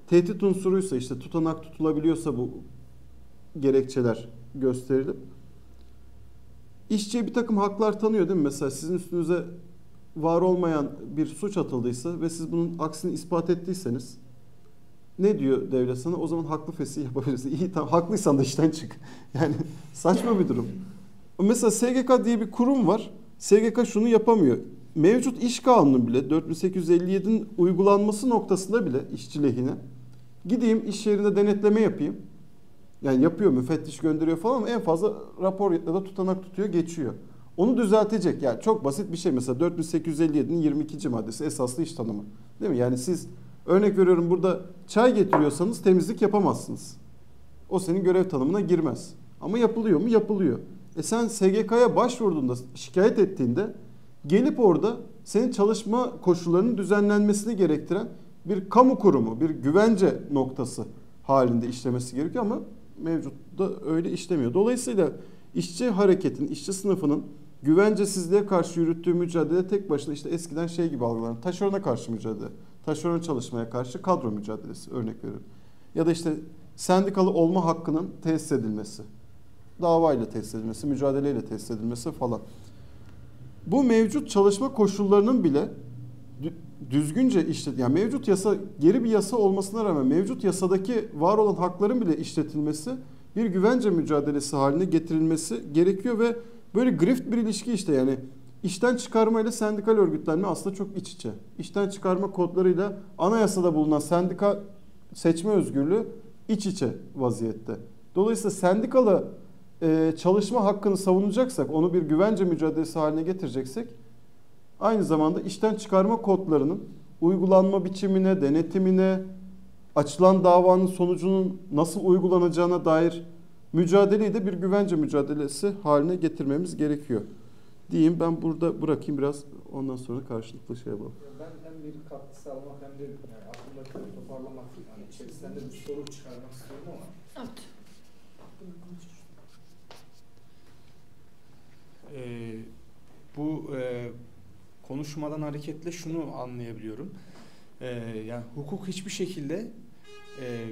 tehdit unsuruysa işte tutanak tutulabiliyorsa bu gerekçeler gösterilip işçiye bir takım haklar tanıyor değil mi? Mesela sizin üstünüze var olmayan bir suç atıldıysa ve siz bunun aksini ispat ettiyseniz ne diyor devlet sana? O zaman haklı fesih yapabilirsin. İyi tamam haklıysan da işten çık. Yani saçma bir durum. Mesela SGK diye bir kurum var. SGK şunu yapamıyor. Mevcut iş kanunu bile 4857'nin uygulanması noktasında bile işçi lehine gideyim iş yerinde denetleme yapayım. Yani yapıyor müfettiş gönderiyor falan en fazla rapor ya da tutanak tutuyor geçiyor. Onu düzeltecek yani çok basit bir şey mesela 4857'nin 22. maddesi esaslı iş tanımı. Değil mi? Yani siz örnek veriyorum burada çay getiriyorsanız temizlik yapamazsınız. O senin görev tanımına girmez. Ama yapılıyor mu? Yapılıyor. E sen SGK'ya başvurduğunda, şikayet ettiğinde gelip orada senin çalışma koşullarının düzenlenmesini gerektiren bir kamu kurumu, bir güvence noktası halinde işlemesi gerekiyor ama mevcutta öyle işlemiyor. Dolayısıyla işçi hareketin, işçi sınıfının güvencesizliğe karşı yürüttüğü mücadele tek başına işte eskiden şey gibi algılanır. Taşerona karşı mücadele. Taşeron çalışmaya karşı kadro mücadelesi örnek veriyorum. Ya da işte sendikalı olma hakkının tesis edilmesi. Davayla tesis edilmesi, mücadeleyle tesis edilmesi falan. Bu mevcut çalışma koşullarının bile düzgünce işlet yani mevcut yasa geri bir yasa olmasına rağmen mevcut yasadaki var olan hakların bile işletilmesi bir güvence mücadelesi haline getirilmesi gerekiyor ve böyle grift bir ilişki işte yani işten çıkarma ile sendikal örgütlenme aslında çok iç içe. İşten çıkarma kodlarıyla anayasada bulunan sendika seçme özgürlüğü iç içe vaziyette. Dolayısıyla sendikalı e, çalışma hakkını savunacaksak, onu bir güvence mücadelesi haline getireceksek aynı zamanda işten çıkarma kodlarının uygulanma biçimine, denetimine, açılan davanın sonucunun nasıl uygulanacağına dair mücadeleyi de bir güvence mücadelesi haline getirmemiz gerekiyor. Diyeyim ben burada bırakayım biraz ondan sonra karşılıklı şey yapalım. Ben hem bir katkı sağlamak hem de yani aklımdakileri toparlamak yani içerisinden de bir soru çıkarmak istiyorum ama. Evet. Ee, bu e, konuşmadan hareketle şunu anlayabiliyorum. Ee, yani hukuk hiçbir şekilde e,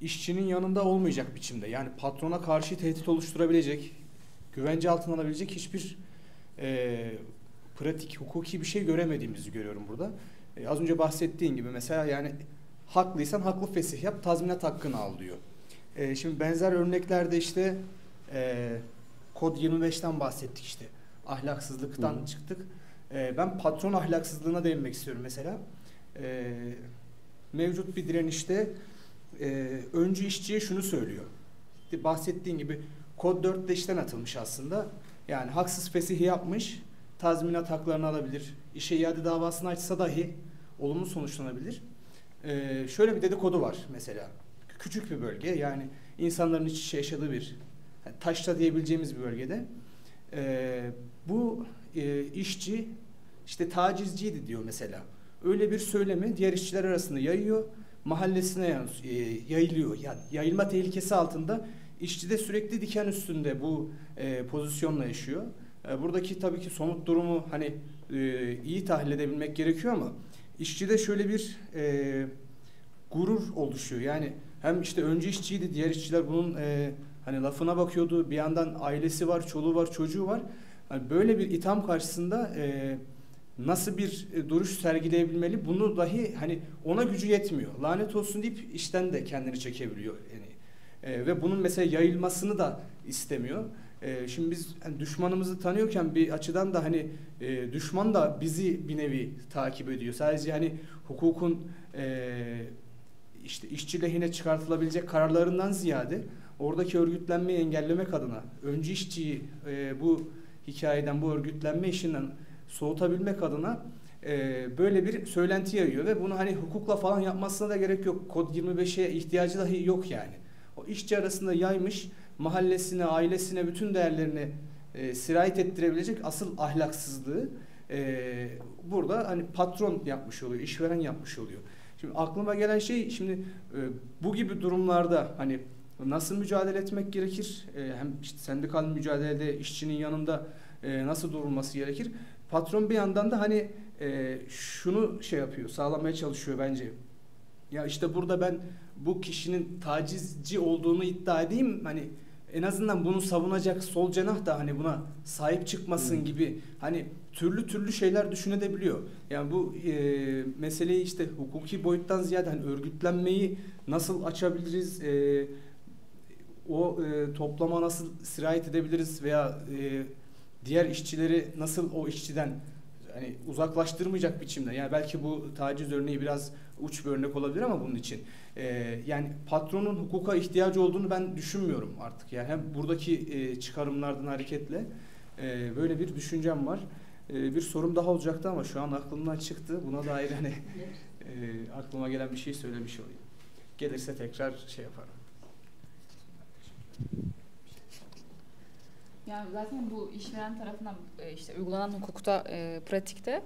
işçinin yanında olmayacak biçimde. Yani patrona karşı tehdit oluşturabilecek, güvence altına alabilecek hiçbir e, pratik, hukuki bir şey göremediğimizi görüyorum burada. E, az önce bahsettiğin gibi mesela yani haklıysan haklı fesih yap, tazminat hakkını al diyor. E, şimdi benzer örneklerde işte e, kod 25'ten bahsettik işte. Ahlaksızlıktan Hı. çıktık. E, ben patron ahlaksızlığına değinmek istiyorum mesela. E, mevcut bir direnişte e, öncü işçiye şunu söylüyor. Bahsettiğin gibi kod 4'te işten atılmış aslında. Yani haksız fesihi yapmış, tazminat haklarını alabilir. İşe iade davasını açsa dahi olumlu sonuçlanabilir. Ee, şöyle bir dedikodu var mesela. Küçük bir bölge yani insanların iç içe yaşadığı bir yani taşta diyebileceğimiz bir bölgede. Ee, bu e, işçi işte tacizciydi diyor mesela. öyle bir söylemi diğer işçiler arasında yayıyor. Mahallesine e, yayılıyor. Yani yayılma tehlikesi altında işçi de sürekli diken üstünde bu e, pozisyonla yaşıyor. E, buradaki tabii ki somut durumu hani e, iyi tahlil edebilmek gerekiyor ama işçide şöyle bir e, gurur oluşuyor. Yani hem işte önce işçiydi, diğer işçiler bunun e, hani lafına bakıyordu. Bir yandan ailesi var, çoluğu var, çocuğu var. Hani böyle bir itham karşısında e, nasıl bir e, duruş sergileyebilmeli bunu dahi hani ona gücü yetmiyor. Lanet olsun deyip işten de kendini çekebiliyor. Yani e, ve bunun mesela yayılmasını da istemiyor. E, şimdi biz yani düşmanımızı tanıyorken bir açıdan da hani e, düşman da bizi bir nevi takip ediyor. Sadece hani hukukun e, işte işçi lehine çıkartılabilecek kararlarından ziyade oradaki örgütlenmeyi engellemek adına önce işçiyi e, bu hikayeden bu örgütlenme işinden soğutabilmek adına e, böyle bir söylenti yayıyor ve bunu hani hukukla falan yapmasına da gerek yok. Kod 25'e ihtiyacı dahi yok yani. O işçi arasında yaymış mahallesine, ailesine bütün değerlerini e, sirayet ettirebilecek asıl ahlaksızlığı e, burada hani patron yapmış oluyor, işveren yapmış oluyor. Şimdi aklıma gelen şey şimdi e, bu gibi durumlarda hani nasıl mücadele etmek gerekir? E, hem işte sendikal mücadelede işçinin yanında e, nasıl durulması gerekir? Patron bir yandan da hani e, şunu şey yapıyor, sağlamaya çalışıyor bence. Ya işte burada ben bu kişinin tacizci olduğunu iddia edeyim hani en azından bunu savunacak sol cenah da hani buna sahip çıkmasın hmm. gibi hani türlü türlü şeyler düşünebiliyor. Yani bu e, meseleyi işte hukuki boyuttan ziyade hani örgütlenmeyi nasıl açabiliriz, e, o e, toplama nasıl sirayet edebiliriz veya e, diğer işçileri nasıl o işçiden hani uzaklaştırmayacak biçimde. Yani belki bu taciz örneği biraz uç bir örnek olabilir ama bunun için. Ee, yani patronun hukuka ihtiyacı olduğunu ben düşünmüyorum artık. Yani hem buradaki e, çıkarımlardan hareketle e, böyle bir düşüncem var. E, bir sorum daha olacaktı ama şu an aklımdan çıktı. Buna dair hani e, aklıma gelen bir şey söylemiş olayım. Gelirse tekrar şey yaparım. Yani zaten bu işveren tarafından e, işte uygulanan hukukta, e, pratikte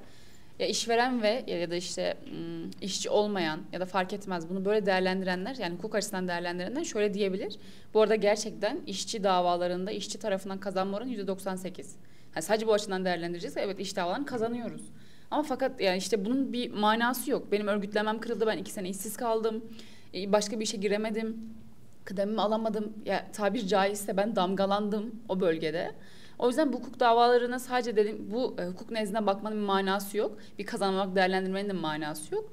ya işveren ve ya da işte işçi olmayan ya da fark etmez bunu böyle değerlendirenler yani hukuk açısından değerlendirenler şöyle diyebilir. Bu arada gerçekten işçi davalarında işçi tarafından kazanma oranı %98. Yani sadece bu açıdan değerlendireceğiz. Evet iş davalarını kazanıyoruz. Ama fakat yani işte bunun bir manası yok. Benim örgütlemem kırıldı. Ben iki sene işsiz kaldım. E, başka bir işe giremedim. Kıdemimi alamadım. Ya tabir caizse ben damgalandım o bölgede. O yüzden bu hukuk davalarına sadece dedim bu e, hukuk nezdine bakmanın bir manası yok. Bir kazanmak değerlendirmenin de manası yok.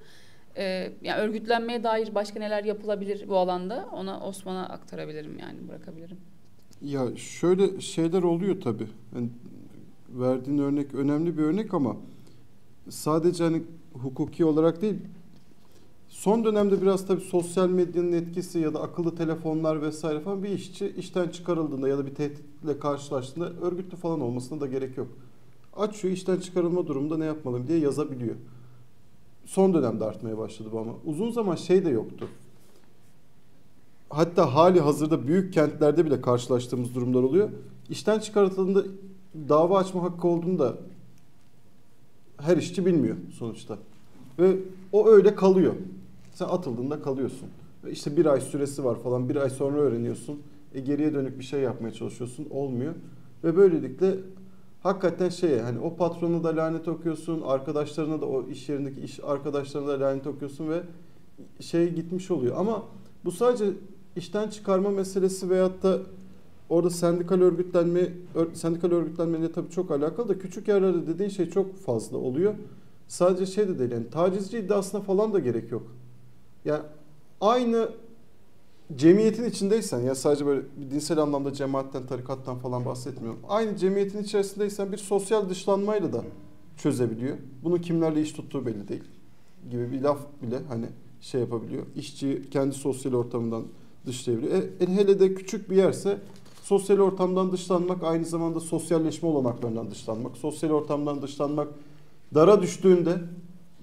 E, yani örgütlenmeye dair başka neler yapılabilir bu alanda ona Osman'a aktarabilirim yani bırakabilirim. Ya şöyle şeyler oluyor tabii. Yani verdiğin örnek önemli bir örnek ama sadece hani hukuki olarak değil Son dönemde biraz tabii sosyal medyanın etkisi ya da akıllı telefonlar vesaire falan bir işçi işten çıkarıldığında ya da bir tehditle karşılaştığında örgütlü falan olmasına da gerek yok. Aç şu işten çıkarılma durumunda ne yapmalıyım diye yazabiliyor. Son dönemde artmaya başladı bu ama uzun zaman şey de yoktu. Hatta hali hazırda büyük kentlerde bile karşılaştığımız durumlar oluyor. İşten çıkarıldığında dava açma hakkı olduğunu da her işçi bilmiyor sonuçta. Ve o öyle kalıyor. Sen atıldığında kalıyorsun. Ve işte bir ay süresi var falan. Bir ay sonra öğreniyorsun. E geriye dönük bir şey yapmaya çalışıyorsun. Olmuyor. Ve böylelikle hakikaten şeye hani o patronu da lanet okuyorsun. Arkadaşlarına da o iş yerindeki iş arkadaşlarına da lanet okuyorsun ve şey gitmiş oluyor. Ama bu sadece işten çıkarma meselesi veyahut da orada sendikal örgütlenme sendikal örgütlenmeyle tabii çok alakalı da küçük yerlerde dediğin şey çok fazla oluyor. Sadece şey de değil yani tacizci iddiasına falan da gerek yok. Yani aynı cemiyetin içindeysen ya sadece böyle dinsel anlamda cemaatten, tarikattan falan bahsetmiyorum. Aynı cemiyetin içerisindeysen bir sosyal dışlanmayla da çözebiliyor. Bunu kimlerle iş tuttuğu belli değil gibi bir laf bile hani şey yapabiliyor. İşçi kendi sosyal ortamından dışlayabiliyor. E, hele de küçük bir yerse sosyal ortamdan dışlanmak aynı zamanda sosyalleşme olanaklarından dışlanmak. Sosyal ortamdan dışlanmak dara düştüğünde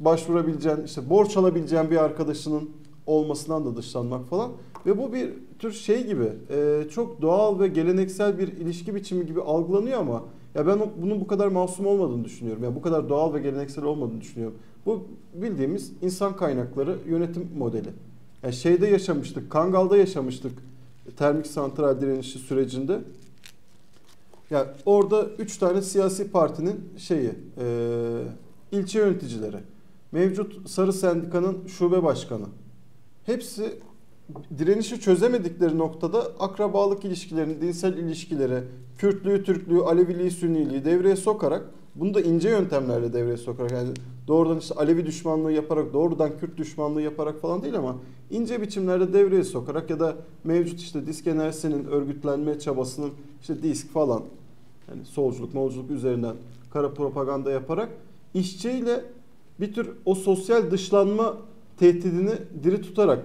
başvurabileceğin, işte borç alabileceğin bir arkadaşının olmasından da dışlanmak falan. Ve bu bir tür şey gibi e, çok doğal ve geleneksel bir ilişki biçimi gibi algılanıyor ama ya ben bunun bu kadar masum olmadığını düşünüyorum. Yani bu kadar doğal ve geleneksel olmadığını düşünüyorum. Bu bildiğimiz insan kaynakları yönetim modeli. Yani şeyde yaşamıştık, Kangal'da yaşamıştık termik santral direnişi sürecinde. Yani orada üç tane siyasi partinin şeyi, e, ilçe yöneticileri, mevcut Sarı Sendika'nın şube başkanı. Hepsi direnişi çözemedikleri noktada akrabalık ilişkilerini, dinsel ilişkileri, Kürtlüğü, Türklüğü, Aleviliği, Sünniliği devreye sokarak bunu da ince yöntemlerle devreye sokarak yani doğrudan işte Alevi düşmanlığı yaparak, doğrudan Kürt düşmanlığı yaparak falan değil ama ince biçimlerde devreye sokarak ya da mevcut işte disk enerjisinin örgütlenme çabasının işte disk falan yani solculuk, molculuk üzerinden kara propaganda yaparak işçiyle bir tür o sosyal dışlanma tehdidini diri tutarak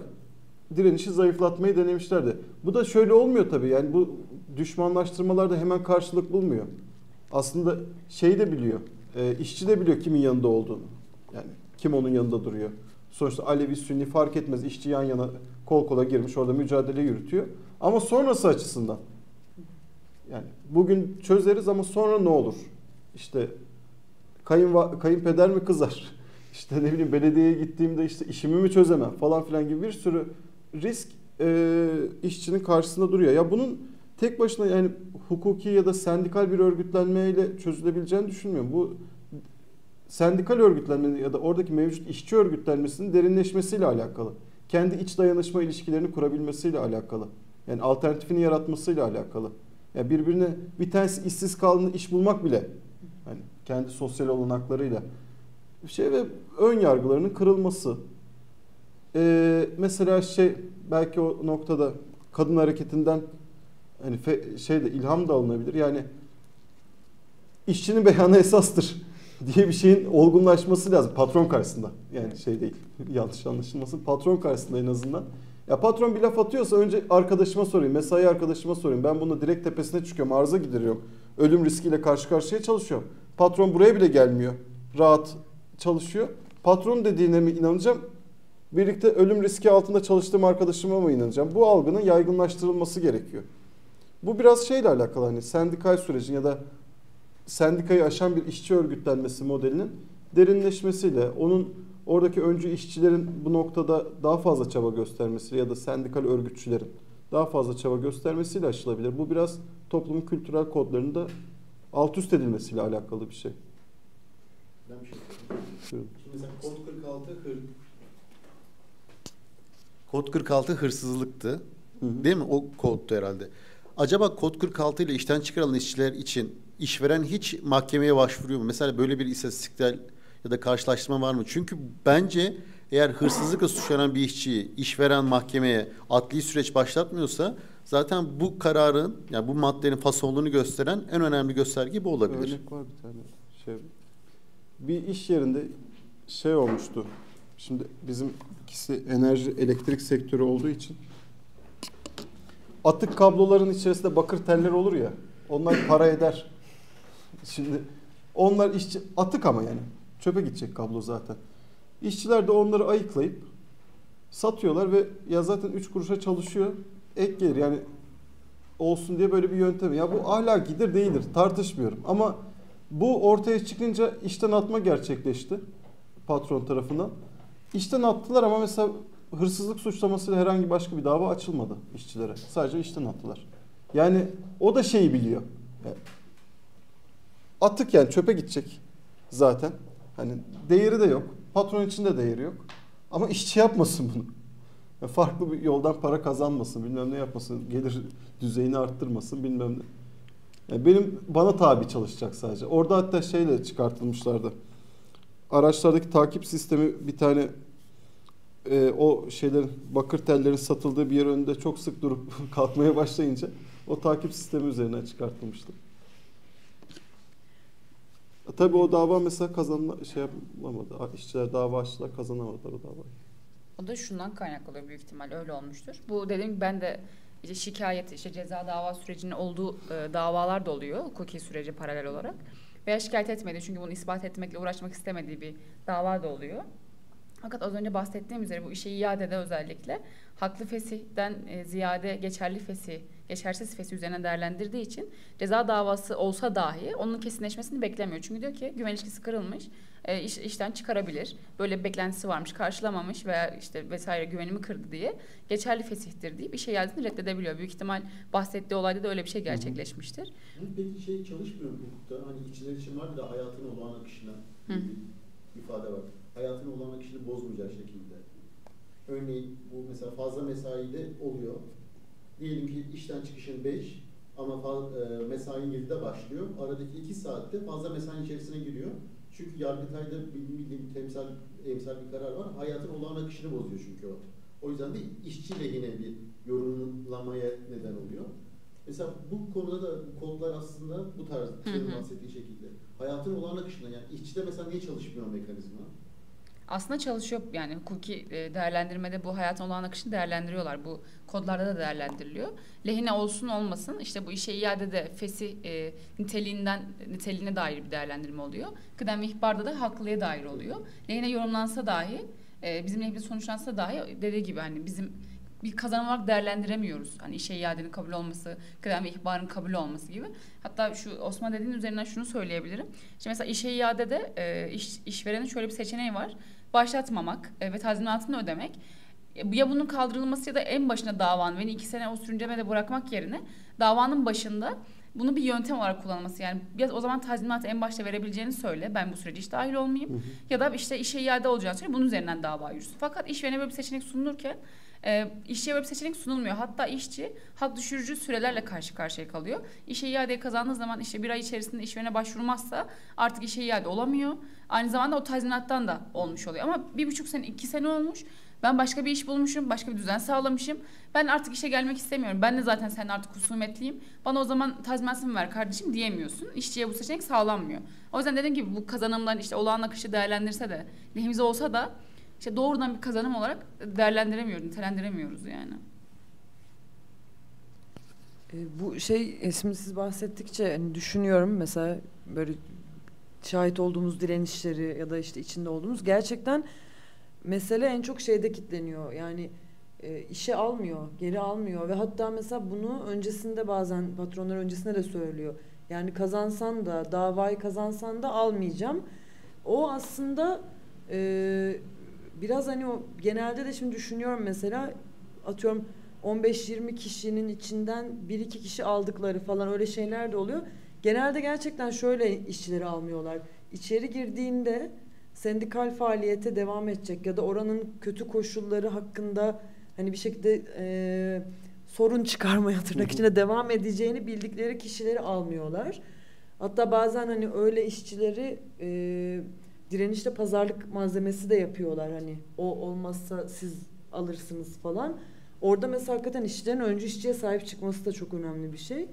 direnişi zayıflatmayı denemişlerdi. Bu da şöyle olmuyor tabii. Yani bu düşmanlaştırmalar da hemen karşılık bulmuyor. Aslında şey de biliyor. E, işçi de biliyor kimin yanında olduğunu. Yani kim onun yanında duruyor. Sonuçta Alevi, Sünni fark etmez. İşçi yan yana kol kola girmiş orada mücadele yürütüyor. Ama sonrası açısından yani bugün çözeriz ama sonra ne olur? İşte kayın kayınpeder mi kızar? İşte ne bileyim belediyeye gittiğimde işte işimi mi çözemem falan filan gibi bir sürü risk e, işçinin karşısında duruyor. Ya bunun tek başına yani hukuki ya da sendikal bir örgütlenmeyle çözülebileceğini düşünmüyorum. Bu sendikal örgütlenme ya da oradaki mevcut işçi örgütlenmesinin derinleşmesiyle alakalı. Kendi iç dayanışma ilişkilerini kurabilmesiyle alakalı. Yani alternatifini yaratmasıyla alakalı. Yani birbirine bir tanesi işsiz kaldığında iş bulmak bile hani kendi sosyal olanaklarıyla şey ve ön yargılarının kırılması. Ee, mesela şey belki o noktada kadın hareketinden hani fe, şeyde ilham da alınabilir. Yani işçinin beyanı esastır diye bir şeyin olgunlaşması lazım patron karşısında. Yani şey değil. Yanlış anlaşılmasın. Patron karşısında en azından. Ya patron bir laf atıyorsa önce arkadaşıma sorayım, mesai arkadaşıma sorayım. Ben bunu direkt tepesine çıkıyorum, arıza gideriyorum. Ölüm riskiyle karşı karşıya çalışıyorum. Patron buraya bile gelmiyor. Rahat çalışıyor. Patron dediğine mi inanacağım? Birlikte ölüm riski altında çalıştığım arkadaşıma mı inanacağım? Bu algının yaygınlaştırılması gerekiyor. Bu biraz şeyle alakalı hani sendikal sürecin ya da sendikayı aşan bir işçi örgütlenmesi modelinin derinleşmesiyle onun oradaki öncü işçilerin bu noktada daha fazla çaba göstermesi ya da sendikal örgütçülerin daha fazla çaba göstermesiyle aşılabilir. Bu biraz toplumun kültürel kodlarında alt üst edilmesiyle alakalı bir şey. Ben bir şey Şimdi mesela kod 46 hır... Kod 46 hırsızlıktı. Hı hı. Değil mi? O kodtu herhalde. Acaba kod 46 ile işten çıkarılan işçiler için işveren hiç mahkemeye başvuruyor mu? Mesela böyle bir istatistikler ya da karşılaştırma var mı? Çünkü bence eğer hırsızlıkla suçlanan bir işçiyi işveren mahkemeye adli süreç başlatmıyorsa zaten bu kararın yani bu maddenin fasonluğunu gösteren en önemli gösterge bu olabilir. Örnek var bir tane şey. Bir iş yerinde şey olmuştu. Şimdi bizim ikisi enerji elektrik sektörü olduğu için atık kabloların içerisinde bakır teller olur ya. Onlar para eder. Şimdi onlar işçi atık ama yani çöpe gidecek kablo zaten. İşçiler de onları ayıklayıp satıyorlar ve ya zaten 3 kuruşa çalışıyor. Ek gelir yani olsun diye böyle bir yöntem. Ya bu ahlakidir değildir tartışmıyorum ama bu ortaya çıkınca işten atma gerçekleşti patron tarafından. İşten attılar ama mesela hırsızlık suçlamasıyla herhangi başka bir dava açılmadı işçilere. Sadece işten attılar. Yani o da şeyi biliyor. Yani atık yani çöpe gidecek zaten. Hani değeri de yok. Patron için de değeri yok. Ama işçi yapmasın bunu. Yani farklı bir yoldan para kazanmasın, bilmem ne yapmasın, gelir düzeyini arttırmasın, bilmem ne. Benim bana tabi çalışacak sadece. Orada hatta şeyle çıkartılmışlardı. Araçlardaki takip sistemi bir tane e, o şeylerin bakır tellerin satıldığı bir yer önünde çok sık durup kalkmaya başlayınca o takip sistemi üzerine çıkartılmıştı. E, tabii o dava mesela kazanma şey yapılamadı. İşçiler dava açtılar kazanamadılar o davayı. O da şundan kaynaklanıyor büyük ihtimal öyle olmuştur. Bu dediğim gibi ben de işte şikayet, işte ceza dava sürecinin olduğu e, davalar da oluyor hukuki sürece paralel olarak. Veya şikayet etmedi çünkü bunu ispat etmekle uğraşmak istemediği bir dava da oluyor. Fakat az önce bahsettiğim üzere bu işe iadede özellikle haklı fesihten e, ziyade geçerli fesih, geçersiz fesih üzerine değerlendirdiği için ceza davası olsa dahi onun kesinleşmesini beklemiyor. Çünkü diyor ki güven ilişkisi kırılmış, e, iş, işten çıkarabilir. Böyle bir beklentisi varmış, karşılamamış veya işte vesaire güvenimi kırdı diye geçerli fesihtir deyip işe iadesini reddedebiliyor. Büyük ihtimal bahsettiği olayda da öyle bir şey gerçekleşmiştir. Peki şey çalışmıyor hukukta? Hani içler için var da hayatın olağan akışına Hı. bir ifade var. Hayatın olağan akışını bozmayacağı şekilde. Örneğin bu mesela fazla mesaide oluyor. Diyelim ki işten çıkışın 5 ama e, mesain 7'de başlıyor. Aradaki 2 saatte fazla mesai içerisine giriyor. Çünkü Yargıtay'da bildiğim, temsal, emsal bir karar var. Hayatın olağan akışını bozuyor çünkü o. O yüzden de işçi lehine bir yorumlamaya neden oluyor. Mesela bu konuda da bu kodlar aslında bu tarz bahsettiğin şekilde. Hayatın olağan akışına yani işçide mesela niye çalışmıyor mekanizma? Aslında çalışıyor yani hukuki e, değerlendirmede bu hayatın olağan akışını değerlendiriyorlar. Bu kodlarda da değerlendiriliyor. Lehine olsun olmasın işte bu işe iadede fesih e, niteliğinden niteliğine dair bir değerlendirme oluyor. Kıdem ve ihbarda da haklılığa dair oluyor. Lehine yorumlansa dahi e, bizim lehimize sonuçlansa dahi dediği gibi hani bizim bir kazanım olarak değerlendiremiyoruz. Hani işe iadenin kabul olması, kıdem ve ihbarın kabul olması gibi. Hatta şu Osman dediğin üzerinden şunu söyleyebilirim. Şimdi mesela işe iadede e, iş, işverenin şöyle bir seçeneği var. Başlatmamak e, ve tazminatını ödemek. E, Ya bunun kaldırılması ya da en başına davanın beni iki sene o sürüncemede bırakmak yerine davanın başında bunu bir yöntem olarak kullanılması yani biraz o zaman tazminatı en başta verebileceğini söyle ben bu sürece hiç dahil olmayayım ya da işte işe iade olacağını söyle bunun üzerinden dava yürüsün. Fakat işverene böyle bir seçenek sunulurken e, işçiye böyle bir seçenek sunulmuyor. Hatta işçi hak düşürücü sürelerle karşı karşıya kalıyor. İşe iade kazandığı zaman işte bir ay içerisinde işverene başvurmazsa artık işe iade olamıyor. Aynı zamanda o tazminattan da olmuş oluyor. Ama bir buçuk sene, iki sene olmuş. Ben başka bir iş bulmuşum, başka bir düzen sağlamışım. Ben artık işe gelmek istemiyorum. Ben de zaten sen artık husumetliyim. Bana o zaman tazminatımı ver kardeşim diyemiyorsun. İşçiye bu seçenek sağlanmıyor. O yüzden dediğim gibi bu kazanımların işte olağan akışı değerlendirse de, lehimize olsa da işte doğrudan bir kazanım olarak değerlendiremiyoruz, nitelendiremiyoruz yani. E, bu şey şimdi siz bahsettikçe hani düşünüyorum mesela böyle şahit olduğumuz direnişleri ya da işte içinde olduğumuz gerçekten mesele en çok şeyde kitleniyor. Yani e, işe almıyor, geri almıyor ve hatta mesela bunu öncesinde bazen patronlar öncesinde de söylüyor. Yani kazansan da davayı kazansan da almayacağım. O aslında e, biraz hani o genelde de şimdi düşünüyorum mesela atıyorum 15-20 kişinin içinden 1-2 kişi aldıkları falan öyle şeyler de oluyor. Genelde gerçekten şöyle işçileri almıyorlar. İçeri girdiğinde sendikal faaliyete devam edecek ya da oranın kötü koşulları hakkında hani bir şekilde e, sorun çıkarmaya tırnak içinde devam edeceğini bildikleri kişileri almıyorlar. Hatta bazen hani öyle işçileri e, direnişte pazarlık malzemesi de yapıyorlar hani o olmazsa siz alırsınız falan. Orada mesela hakikaten işçilerin öncü işçiye sahip çıkması da çok önemli bir şey.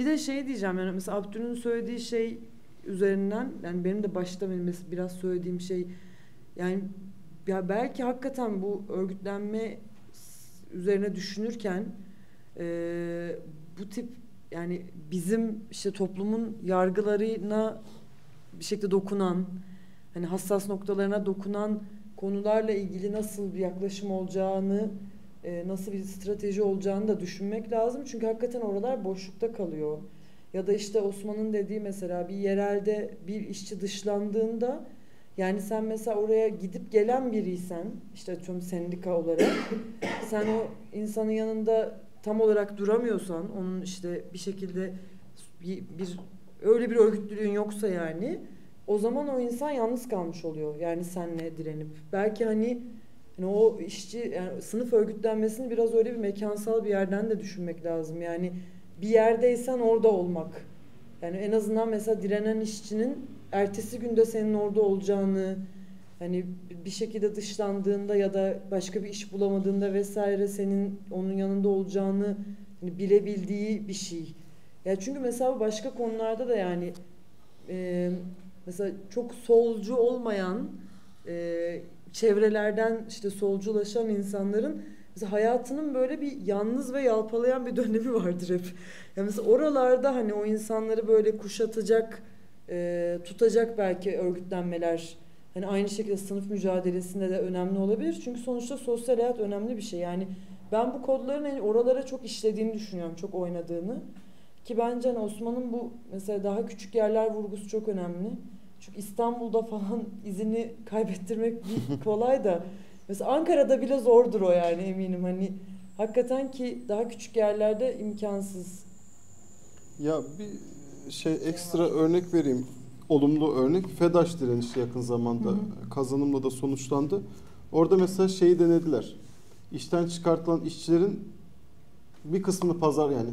Bir de şey diyeceğim yani mesela Abdü'nün söylediği şey üzerinden yani benim de başta benim biraz söylediğim şey yani ya belki hakikaten bu örgütlenme üzerine düşünürken e, bu tip yani bizim işte toplumun yargılarına bir şekilde dokunan hani hassas noktalarına dokunan konularla ilgili nasıl bir yaklaşım olacağını e, nasıl bir strateji olacağını da düşünmek lazım. Çünkü hakikaten oralar boşlukta kalıyor. Ya da işte Osman'ın dediği mesela bir yerelde bir işçi dışlandığında yani sen mesela oraya gidip gelen biriysen işte atıyorum sendika olarak sen o insanın yanında tam olarak duramıyorsan onun işte bir şekilde bir, bir öyle bir örgütlülüğün yoksa yani o zaman o insan yalnız kalmış oluyor. Yani senle direnip. Belki hani yani o işçi yani sınıf örgütlenmesini biraz öyle bir mekansal bir yerden de düşünmek lazım. Yani bir yerdeysen orada olmak. Yani en azından mesela direnen işçinin ertesi günde senin orada olacağını hani bir şekilde dışlandığında ya da başka bir iş bulamadığında vesaire senin onun yanında olacağını hani bilebildiği bir şey. Ya çünkü mesela başka konularda da yani e, mesela çok solcu olmayan e, çevrelerden işte solculaşan insanların mesela hayatının böyle bir yalnız ve yalpalayan bir dönemi vardır hep. Yani mesela oralarda hani o insanları böyle kuşatacak, e, tutacak belki örgütlenmeler hani aynı şekilde sınıf mücadelesinde de önemli olabilir. Çünkü sonuçta sosyal hayat önemli bir şey. Yani ben bu kodların hani oralara çok işlediğini düşünüyorum, çok oynadığını. Ki bence hani Osman'ın bu mesela daha küçük yerler vurgusu çok önemli. Çünkü İstanbul'da falan izini kaybettirmek bir kolay da mesela Ankara'da bile zordur o yani eminim hani hakikaten ki daha küçük yerlerde imkansız. Ya bir şey ekstra örnek vereyim. Olumlu örnek. FEDAŞ direnişi yakın zamanda Hı hı. kazanımla da sonuçlandı. Orada mesela şeyi denediler. İşten çıkartılan işçilerin bir kısmını pazar yani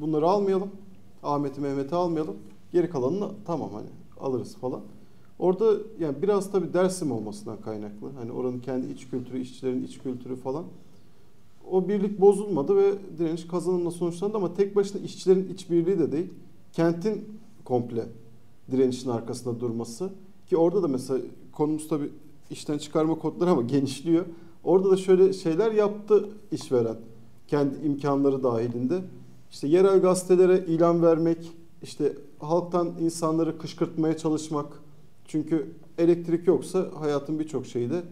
bunları almayalım. Ahmet'i Mehmet'i almayalım. Geri kalanını tamam hani alırız falan. Orada yani biraz tabii Dersim olmasından kaynaklı. Hani oranın kendi iç kültürü, işçilerin iç kültürü falan. O birlik bozulmadı ve direniş kazanımla sonuçlandı ama tek başına işçilerin iç birliği de değil. Kentin komple direnişin arkasında durması. Ki orada da mesela konumuz tabii işten çıkarma kodları ama genişliyor. Orada da şöyle şeyler yaptı işveren. Kendi imkanları dahilinde. İşte yerel gazetelere ilan vermek, işte halktan insanları kışkırtmaya çalışmak. Çünkü elektrik yoksa hayatın birçok şeyi de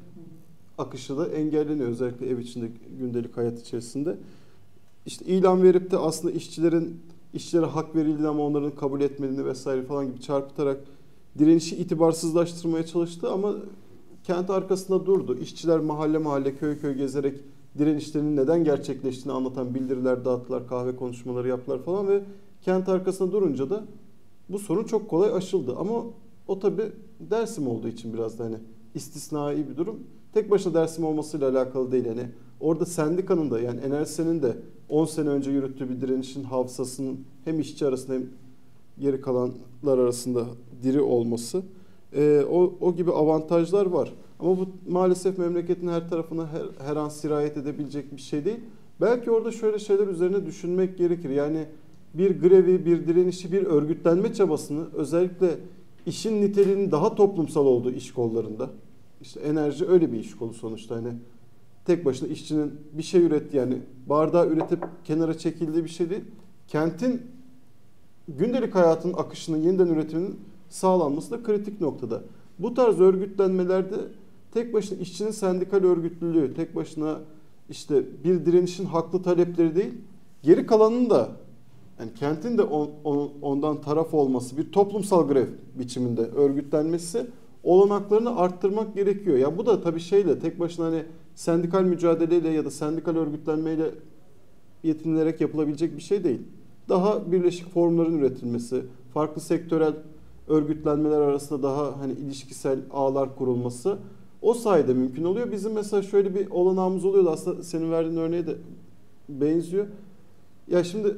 akışı da engelleniyor özellikle ev içinde gündelik hayat içerisinde. İşte ilan verip de aslında işçilerin işçilere hak verildiğini ama onların kabul etmediğini vesaire falan gibi çarpıtarak direnişi itibarsızlaştırmaya çalıştı ama kent arkasında durdu. İşçiler mahalle mahalle köy köy gezerek direnişlerinin neden gerçekleştiğini anlatan bildiriler dağıttılar, kahve konuşmaları yaptılar falan ve kent arkasında durunca da bu sorun çok kolay aşıldı. Ama o tabi Dersim olduğu için biraz da hani istisnai bir durum. Tek başına Dersim olmasıyla alakalı değil. Yani orada sendikanın da yani Enersen'in de 10 sene önce yürüttüğü bir direnişin hafızasının hem işçi arasında hem geri kalanlar arasında diri olması e, o, o gibi avantajlar var. Ama bu maalesef memleketin her tarafına her, her an sirayet edebilecek bir şey değil. Belki orada şöyle şeyler üzerine düşünmek gerekir. Yani bir grevi, bir direnişi, bir örgütlenme çabasını özellikle işin niteliğinin daha toplumsal olduğu iş kollarında. İşte enerji öyle bir iş kolu sonuçta hani tek başına işçinin bir şey üretti yani bardağı üretip kenara çekildiği bir şey değil. Kentin gündelik hayatın akışının yeniden üretiminin sağlanması da kritik noktada. Bu tarz örgütlenmelerde tek başına işçinin sendikal örgütlülüğü, tek başına işte bir direnişin haklı talepleri değil, geri kalanının da yani kentin de on, on, ondan taraf olması, bir toplumsal grev biçiminde örgütlenmesi olanaklarını arttırmak gerekiyor. Ya bu da tabii şeyle tek başına hani sendikal mücadeleyle ya da sendikal örgütlenmeyle yetinilerek yapılabilecek bir şey değil. Daha birleşik formların üretilmesi, farklı sektörel örgütlenmeler arasında daha hani ilişkisel ağlar kurulması o sayede mümkün oluyor. Bizim mesela şöyle bir olanağımız oluyordu. Aslında senin verdiğin örneğe de benziyor. Ya şimdi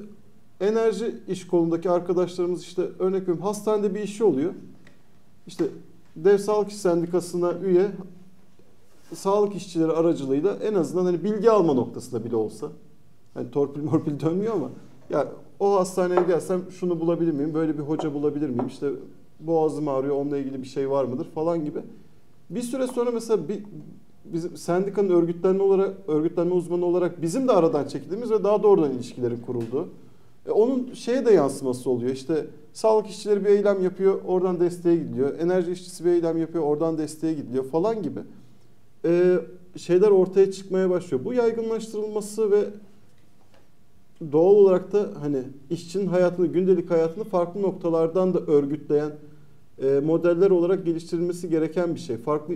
enerji iş kolundaki arkadaşlarımız işte örnek veriyorum hastanede bir işi oluyor. İşte Dev Sağlık İş Sendikası'na üye sağlık işçileri aracılığıyla en azından hani bilgi alma noktasında bile olsa hani torpil morpil dönmüyor ama ya o hastaneye gelsem şunu bulabilir miyim? Böyle bir hoca bulabilir miyim? İşte boğazım ağrıyor onunla ilgili bir şey var mıdır falan gibi. Bir süre sonra mesela bir bizim sendikanın örgütlenme olarak örgütlenme uzmanı olarak bizim de aradan çekildiğimiz ve daha doğrudan ilişkilerin kurulduğu. E onun şeye de yansıması oluyor. İşte sağlık işçileri bir eylem yapıyor, oradan desteğe gidiyor. Enerji işçisi bir eylem yapıyor, oradan desteğe gidiyor falan gibi. E, şeyler ortaya çıkmaya başlıyor. Bu yaygınlaştırılması ve doğal olarak da hani işçinin hayatını, gündelik hayatını farklı noktalardan da örgütleyen e, modeller olarak geliştirilmesi gereken bir şey. Farklı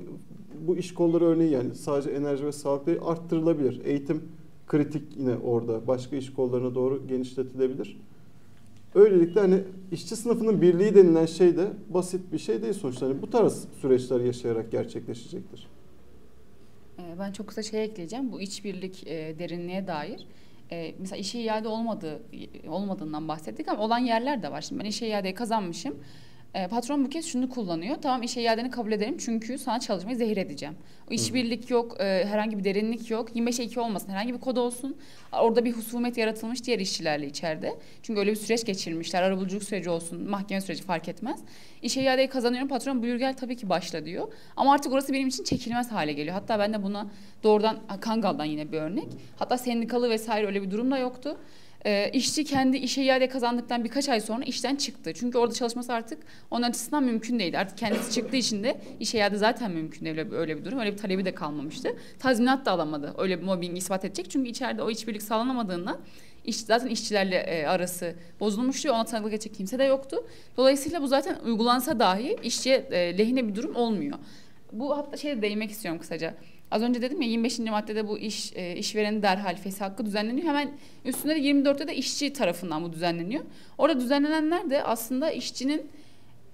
bu iş kolları örneği yani sadece enerji ve sağlık değil arttırılabilir. Eğitim kritik yine orada. Başka iş kollarına doğru genişletilebilir. Öylelikle hani işçi sınıfının birliği denilen şey de basit bir şey değil sonuçta. Yani bu tarz süreçler yaşayarak gerçekleşecektir. Ee, ben çok kısa şey ekleyeceğim. Bu işbirlik e, derinliğe dair. E, mesela işe iade olmadığı olmadığından bahsettik ama olan yerler de var. Şimdi ben işe iadeyi kazanmışım. E, patron bu kez şunu kullanıyor. Tamam işe iadeni kabul ederim çünkü sana çalışmayı zehir edeceğim. O işbirlik yok, e, herhangi bir derinlik yok. 25'e 2 olmasın, herhangi bir kod olsun. Orada bir husumet yaratılmış diğer işçilerle içeride. Çünkü öyle bir süreç geçirmişler. Arabuluculuk süreci olsun, mahkeme süreci fark etmez. İşe iadeyi kazanıyorum, patron buyur gel tabii ki başla diyor. Ama artık orası benim için çekilmez hale geliyor. Hatta ben de buna doğrudan Kangal'dan yine bir örnek. Hatta sendikalı vesaire öyle bir durum da yoktu. E, işçi kendi işe iade kazandıktan birkaç ay sonra işten çıktı. Çünkü orada çalışması artık onun açısından mümkün değildi. Artık kendisi çıktığı için de işe iade zaten mümkün değil öyle, öyle bir durum. Öyle bir talebi de kalmamıştı. Tazminat da alamadı öyle bir mobbing ispat edecek. Çünkü içeride o işbirlik sağlanamadığından iş, zaten işçilerle e, arası bozulmuştu. Ona tanıklık edecek kimse de yoktu. Dolayısıyla bu zaten uygulansa dahi işçiye e, lehine bir durum olmuyor. Bu hatta şeye değinmek istiyorum kısaca. Az önce dedim ya 25. maddede bu iş e, işverenin derhal fesih hakkı düzenleniyor. Hemen üstünde de 24'te de işçi tarafından bu düzenleniyor. Orada düzenlenenler de aslında işçinin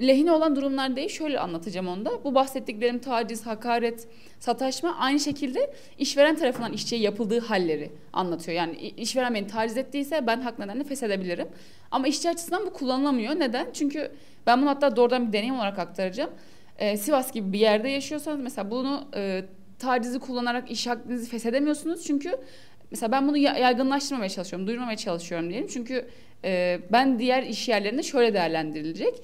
lehine olan durumlar değil. Şöyle anlatacağım onda. Bu bahsettiklerim taciz, hakaret, sataşma aynı şekilde işveren tarafından işçiye yapıldığı halleri anlatıyor. Yani işveren beni taciz ettiyse ben hak nedenle feshedebilirim. Ama işçi açısından bu kullanılamıyor. Neden? Çünkü ben bunu hatta doğrudan bir deneyim olarak aktaracağım. Ee, Sivas gibi bir yerde yaşıyorsanız mesela bunu e, tacizi kullanarak iş hakkınızı feshedemiyorsunuz. Çünkü mesela ben bunu yaygınlaştırmamaya çalışıyorum, duyurmamaya çalışıyorum diyelim. Çünkü e, ben diğer iş yerlerinde şöyle değerlendirilecek.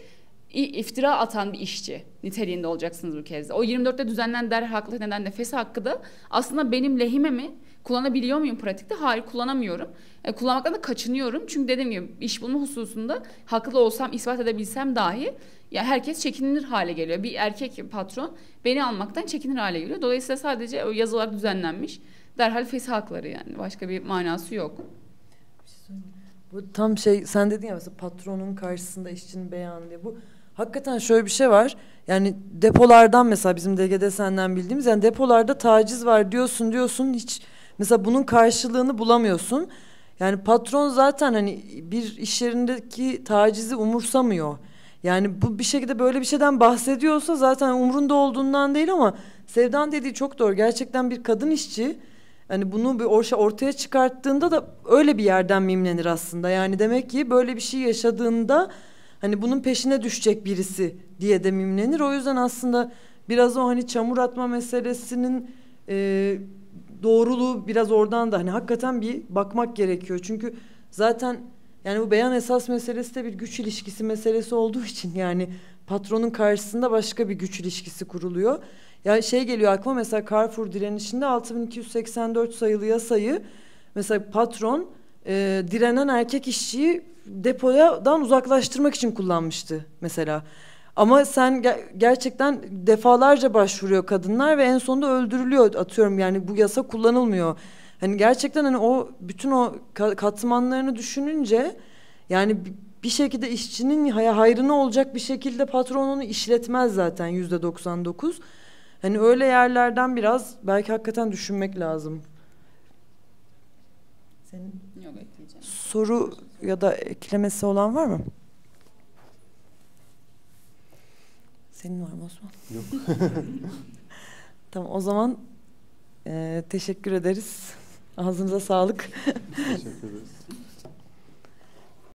iftira atan bir işçi niteliğinde olacaksınız bu kez. O 24'te düzenlenen der haklı neden nefes hakkı da aslında benim lehime mi? Kullanabiliyor muyum pratikte? Hayır kullanamıyorum. E, kullanmaktan da kaçınıyorum. Çünkü dediğim gibi iş bulma hususunda haklı olsam, ispat edebilsem dahi ya herkes çekinir hale geliyor. Bir erkek patron beni almaktan çekinir hale geliyor. Dolayısıyla sadece o yazılar düzenlenmiş. Derhal fesih hakları yani. Başka bir manası yok. Bu tam şey sen dedin ya mesela patronun karşısında işçinin beyanı diye. Bu hakikaten şöyle bir şey var. Yani depolardan mesela bizim DGD senden bildiğimiz yani depolarda taciz var diyorsun diyorsun hiç mesela bunun karşılığını bulamıyorsun. Yani patron zaten hani bir iş yerindeki tacizi umursamıyor. Yani bu bir şekilde böyle bir şeyden bahsediyorsa zaten umrunda olduğundan değil ama Sevdan dediği çok doğru. Gerçekten bir kadın işçi hani bunu bir ortaya çıkarttığında da öyle bir yerden mimlenir aslında. Yani demek ki böyle bir şey yaşadığında hani bunun peşine düşecek birisi diye de mimlenir. O yüzden aslında biraz o hani çamur atma meselesinin e, doğruluğu biraz oradan da hani hakikaten bir bakmak gerekiyor. Çünkü zaten yani bu beyan esas meselesi de bir güç ilişkisi meselesi olduğu için yani patronun karşısında başka bir güç ilişkisi kuruluyor. Ya şey geliyor aklıma mesela Carrefour direnişinde 6284 sayılı yasayı mesela patron e, direnen erkek işçiyi depodan uzaklaştırmak için kullanmıştı mesela. Ama sen ger gerçekten defalarca başvuruyor kadınlar ve en sonunda öldürülüyor atıyorum yani bu yasa kullanılmıyor. Hani gerçekten hani o bütün o katmanlarını düşününce yani bir şekilde işçinin hayrına olacak bir şekilde patron onu işletmez zaten yüzde 99. Hani öyle yerlerden biraz belki hakikaten düşünmek lazım. Senin Yok, soru ya da eklemesi olan var mı? Senin var mı Osman? Yok. tamam o zaman e, teşekkür ederiz. Ağzınıza sağlık. Teşekkür ederiz.